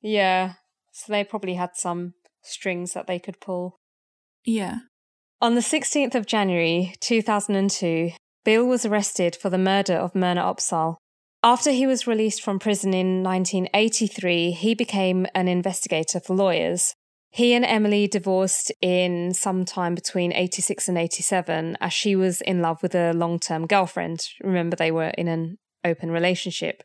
Yeah, so they probably had some strings that they could pull. Yeah. On the 16th of January 2002, Bill was arrested for the murder of Myrna Opsahl. After he was released from prison in 1983, he became an investigator for lawyers. He and Emily divorced in some time between 86 and 87 as she was in love with a long term girlfriend. Remember, they were in an open relationship.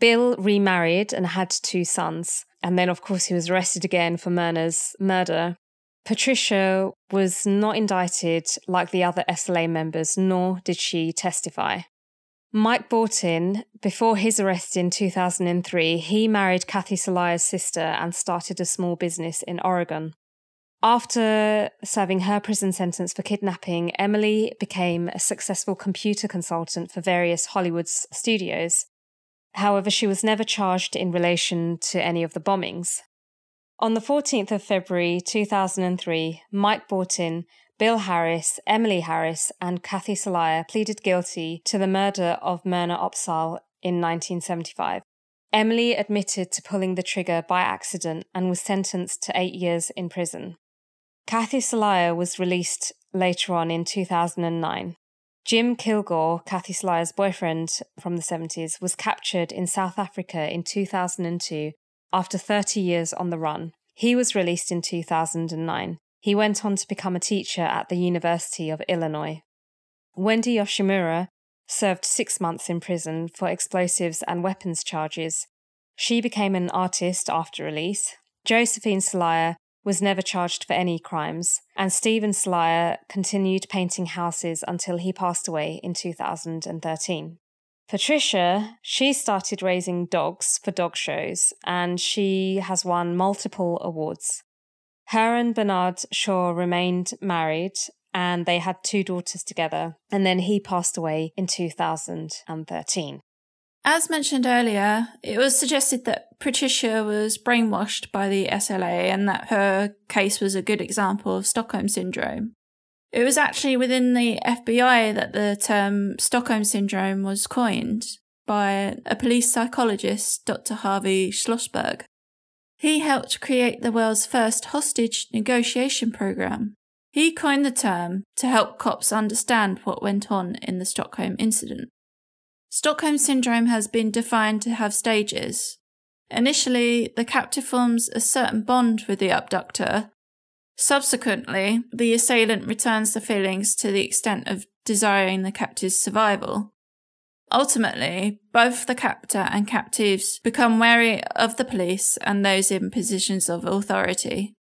Bill remarried and had two sons. And then, of course, he was arrested again for Myrna's murder. Patricia was not indicted like the other SLA members, nor did she testify. Mike Bortin, before his arrest in 2003, he married Kathy Soliah's sister and started a small business in Oregon. After serving her prison sentence for kidnapping, Emily became a successful computer consultant for various Hollywood studios. However, she was never charged in relation to any of the bombings. On the 14th of February 2003, Mike Bortin, Bill Harris, Emily Harris, and Kathy Soliah pleaded guilty to the murder of Myrna Opsahl in 1975. Emily admitted to pulling the trigger by accident and was sentenced to eight years in prison. Kathy Soliah was released later on in 2009. Jim Kilgore, Kathy Soliah's boyfriend from the 70s, was captured in South Africa in 2002 after 30 years on the run. He was released in 2009. He went on to become a teacher at the University of Illinois. Wendy Yoshimura served six months in prison for explosives and weapons charges. She became an artist after release. Josephine Soliah was never charged for any crimes, and Stephen Soliah continued painting houses until he passed away in 2013. Patricia, she started raising dogs for dog shows, and she has won multiple awards. Her and Bernard Shaw remained married and they had two daughters together. And then he passed away in 2013. As mentioned earlier, it was suggested that Patricia was brainwashed by the SLA and that her case was a good example of Stockholm Syndrome. It was actually within the FBI that the term Stockholm Syndrome was coined by a police psychologist, Dr. Harvey Schlossberg. He helped create the world's first hostage negotiation program. He coined the term to help cops understand what went on in the Stockholm incident. Stockholm Syndrome has been defined to have stages. Initially, the captive forms a certain bond with the abductor. Subsequently, the assailant returns the feelings to the extent of desiring the captive's survival. Ultimately, both the captor and captives become wary of the police and those in positions of authority.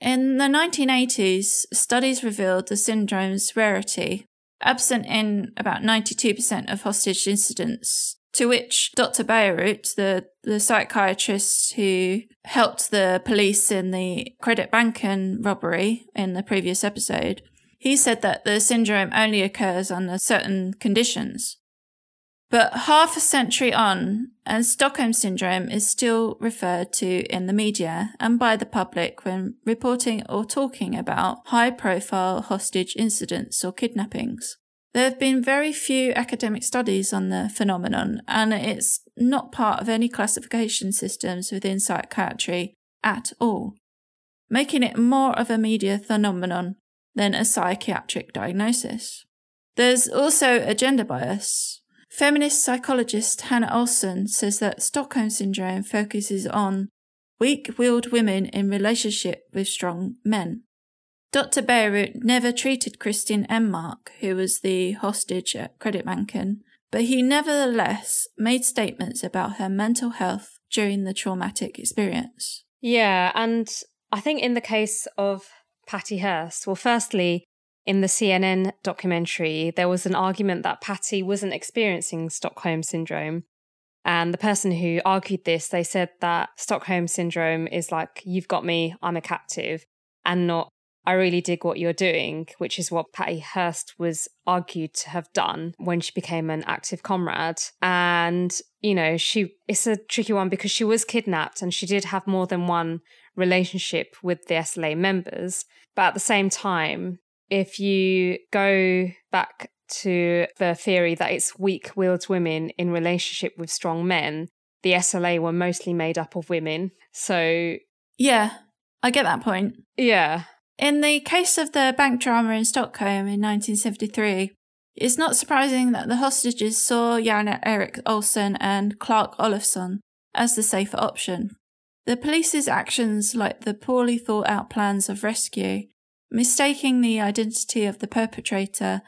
In the 1980s, studies revealed the syndrome's rarity absent in about 92% of hostage incidents, to which Dr. Bejerot, the, the psychiatrist who helped the police in the Kreditbanken robbery in the previous episode, he said that the syndrome only occurs under certain conditions. But half a century on, and Stockholm Syndrome is still referred to in the media and by the public when reporting or talking about high profile hostage incidents or kidnappings. There have been very few academic studies on the phenomenon, and it's not part of any classification systems within psychiatry at all, making it more of a media phenomenon than a psychiatric diagnosis. There's also a gender bias. Feminist psychologist Hanna Olsson says that Stockholm Syndrome focuses on weak willed women in relationship with strong men. Dr. Bejerot never treated Kristin Enmark, who was the hostage at Kreditbanken, but he nevertheless made statements about her mental health during the traumatic experience. Yeah, and I think in the case of Patty Hearst, well, firstly, in the CNN documentary, there was an argument that Patty wasn't experiencing Stockholm syndrome. And the person who argued this, they said that Stockholm syndrome is like, you've got me, I'm a captive, and not, I really dig what you're doing, which is what Patty Hearst was argued to have done when she became an active comrade. And, you know, she, it's a tricky one because she was kidnapped and she did have more than one relationship with the SLA members. But at the same time, if you go back to the theory that it's weak willed women in relationship with strong men, the SLA were mostly made up of women. So. Yeah, I get that point. Yeah. In the case of the bank drama in Stockholm in 1973, it's not surprising that the hostages saw Jan Erik Olsson and Clark Olofsson as the safer option. The police's actions, like the poorly thought out plans of rescue, mistaking the identity of the perpetrator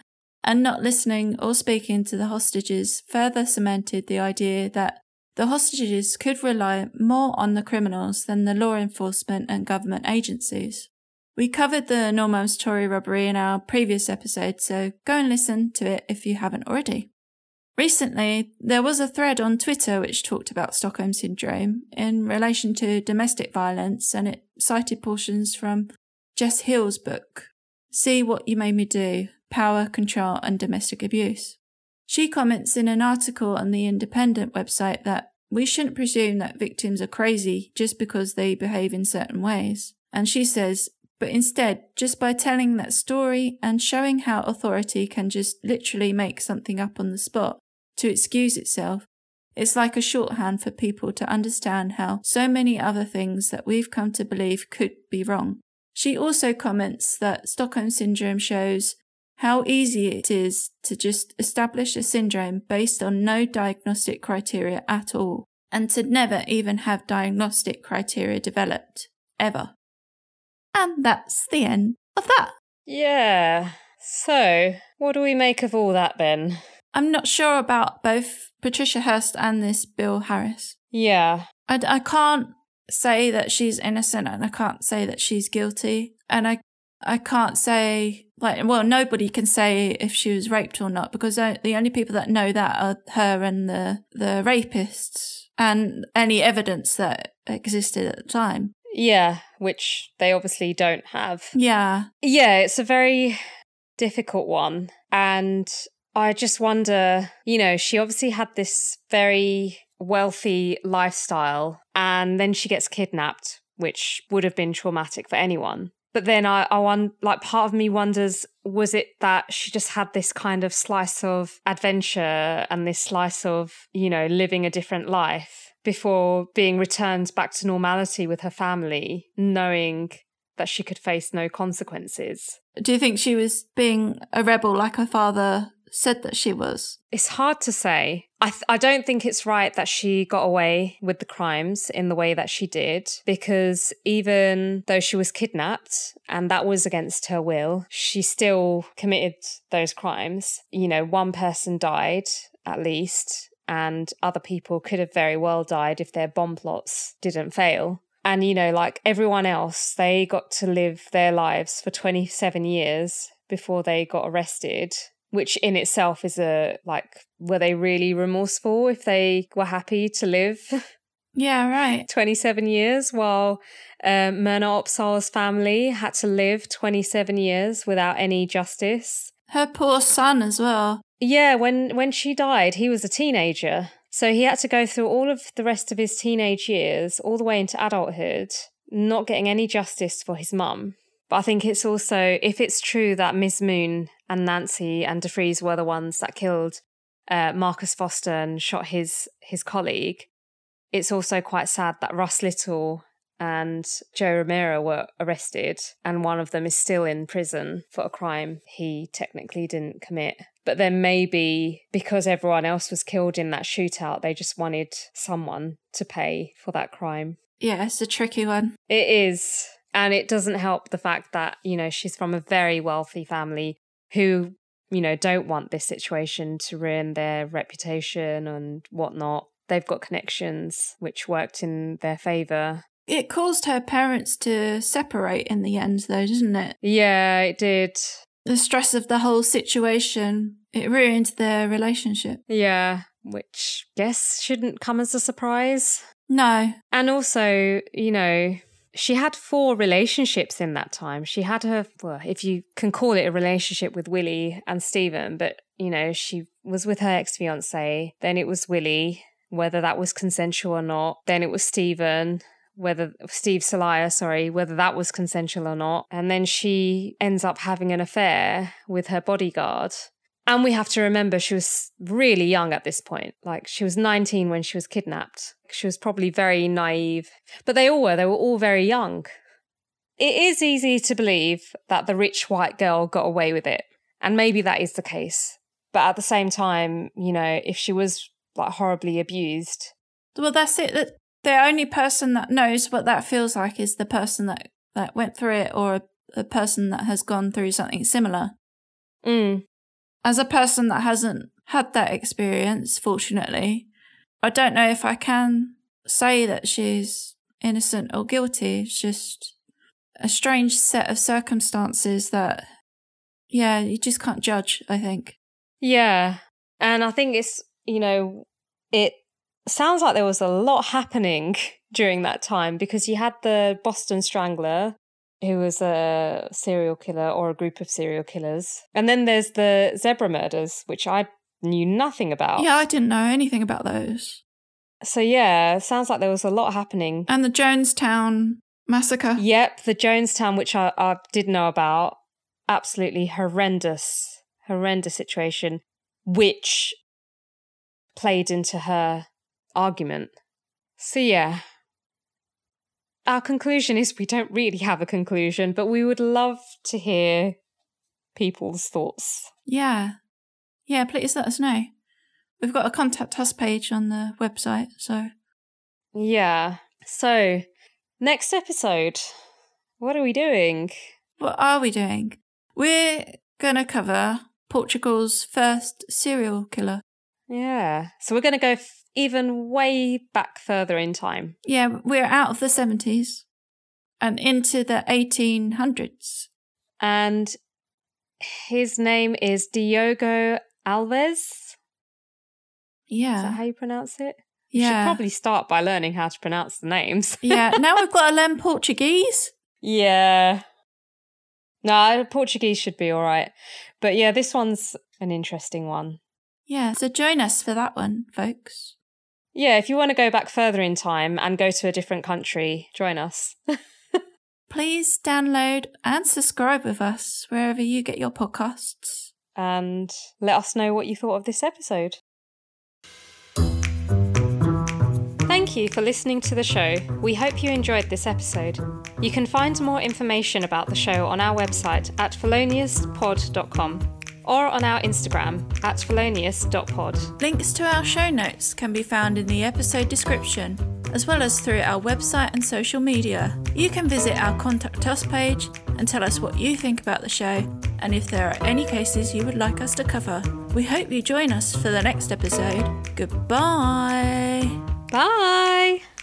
and not listening or speaking to the hostages further cemented the idea that the hostages could rely more on the criminals than the law enforcement and government agencies. We covered the Norrmalmstorg robbery in our previous episode, so go and listen to it if you haven't already. Recently, there was a thread on Twitter which talked about Stockholm Syndrome in relation to domestic violence and it cited portions from Jess Hill's book, See What You Made Me Do Power, Control, and Domestic Abuse. She comments in an article on the Independent website that we shouldn't presume that victims are crazy just because they behave in certain ways. And she says, but instead, just by telling that story and showing how authority can just literally make something up on the spot to excuse itself, it's like a shorthand for people to understand how so many other things that we've come to believe could be wrong. She also comments that Stockholm Syndrome shows how easy it is to just establish a syndrome based on no diagnostic criteria at all, and to never even have diagnostic criteria developed, ever. And that's the end of that. Yeah. So, what do we make of all that then? I'm not sure about both Patricia Hearst and this Bill Harris. Yeah. I, I can't say that she's innocent and I can't say that she's guilty. And I, I can't say, like, well, nobody can say if she was raped or not because the only people that know that are her and the, the rapists and any evidence that existed at the time. Yeah, which they obviously don't have. Yeah. Yeah, it's a very difficult one. And I just wonder, you know, she obviously had this very wealthy lifestyle and then she gets kidnapped, which would have been traumatic for anyone. But then I, I want, like, part of me wonders was it that she just had this kind of slice of adventure and this slice of, you know, living a different life before being returned back to normality with her family, knowing that she could face no consequences? Do you think she was being a rebel like her father said that she was? It's hard to say. I, th- I don't think it's right that she got away with the crimes in the way that she did, because even though she was kidnapped and that was against her will, she still committed those crimes. You know, one person died at least, and other people could have very well died if their bomb plots didn't fail. And, you know, like everyone else, they got to live their lives for 27 years before they got arrested which in itself is a like were they really remorseful if they were happy to live? Yeah right. 27 years while um, Myrna Opsahl's family had to live 27 years without any justice. Her poor son as well. Yeah when when she died he was a teenager. So he had to go through all of the rest of his teenage years all the way into adulthood not getting any justice for his mum but I think it's also, if it's true that Mizmoon and Nancy and DeFreeze were the ones that killed uh, Marcus Foster and shot his his colleague, it's also quite sad that Russ Little and Joe Romero were arrested, and one of them is still in prison for a crime he technically didn't commit. But then maybe because everyone else was killed in that shootout, they just wanted someone to pay for that crime. Yeah, it's a tricky one. It is. And it doesn't help the fact that, you know, she's from a very wealthy family who, you know, don't want this situation to ruin their reputation and whatnot. They've got connections which worked in their favour. It caused her parents to separate in the end, though, didn't it? Yeah, it did. The stress of the whole situation, it ruined their relationship. Yeah, which guess shouldn't come as a surprise. No. And also, you know, she had four relationships in that time. She had her, well, if you can call it a relationship with Willie and Stephen, but you know, she was with her ex fiance, then it was Willie, whether that was consensual or not, then it was Stephen, whether Steve Soliah, sorry, whether that was consensual or not. And then she ends up having an affair with her bodyguard. And we have to remember she was really young at this point. Like she was 19 when she was kidnapped. She was probably very naive, but they all were. They were all very young. It is easy to believe that the rich white girl got away with it. And maybe that is the case. But at the same time, you know, if she was like horribly abused. Well, that's it. The only person that knows what that feels like is the person that, that went through it or a, a person that has gone through something similar. Mm as a person that hasn't had that experience, fortunately, I don't know if I can say that she's innocent or guilty. It's just a strange set of circumstances that, yeah, you just can't judge, I think. Yeah. And I think it's, you know, it sounds like there was a lot happening during that time because you had the Boston Strangler, who was a serial killer or a group of serial killers. And then there's the zebra murders, which I knew nothing about. Yeah, I didn't know anything about those. So yeah, sounds like there was a lot happening. And the Jonestown massacre. Yep, the Jonestown, which I, I did know about. Absolutely horrendous, horrendous situation, which played into her argument. So yeah, our conclusion is we don't really have a conclusion, but we would love to hear people's thoughts. Yeah. Yeah, please let us know. We've got a contact us page on the website, so Yeah. So, next episode, what are we doing? what are we doing? We're gonna cover Portugal's first serial killer. Yeah. So, we're going to go even way back further in time. Yeah, we're out of the 70s and into the 1800s. And his name is Diogo Alves. Is Yeah. that how you pronounce it? You should yeah. probably start by learning how to pronounce the names. yeah. Now we've got to learn Portuguese. yeah. No, Portuguese should be all right. But yeah, this one's an interesting one. Yeah, so join us for that one, folks. Yeah, if you want to go back further in time and go to a different country, join us. Please download and subscribe with us wherever you get your podcasts. and let us know what you thought of this episode. Thank you for listening to the show. We hope you enjoyed this episode. You can find more information about the show on our website at feloniouspod.com or on our Instagram at felonious.pod. Links to our show notes can be found in the episode description, as well as through our website and social media. You can visit our Contact Us page and tell us what you think about the show and if there are any cases you would like us to cover. We hope you join us for the next episode. Goodbye. Bye!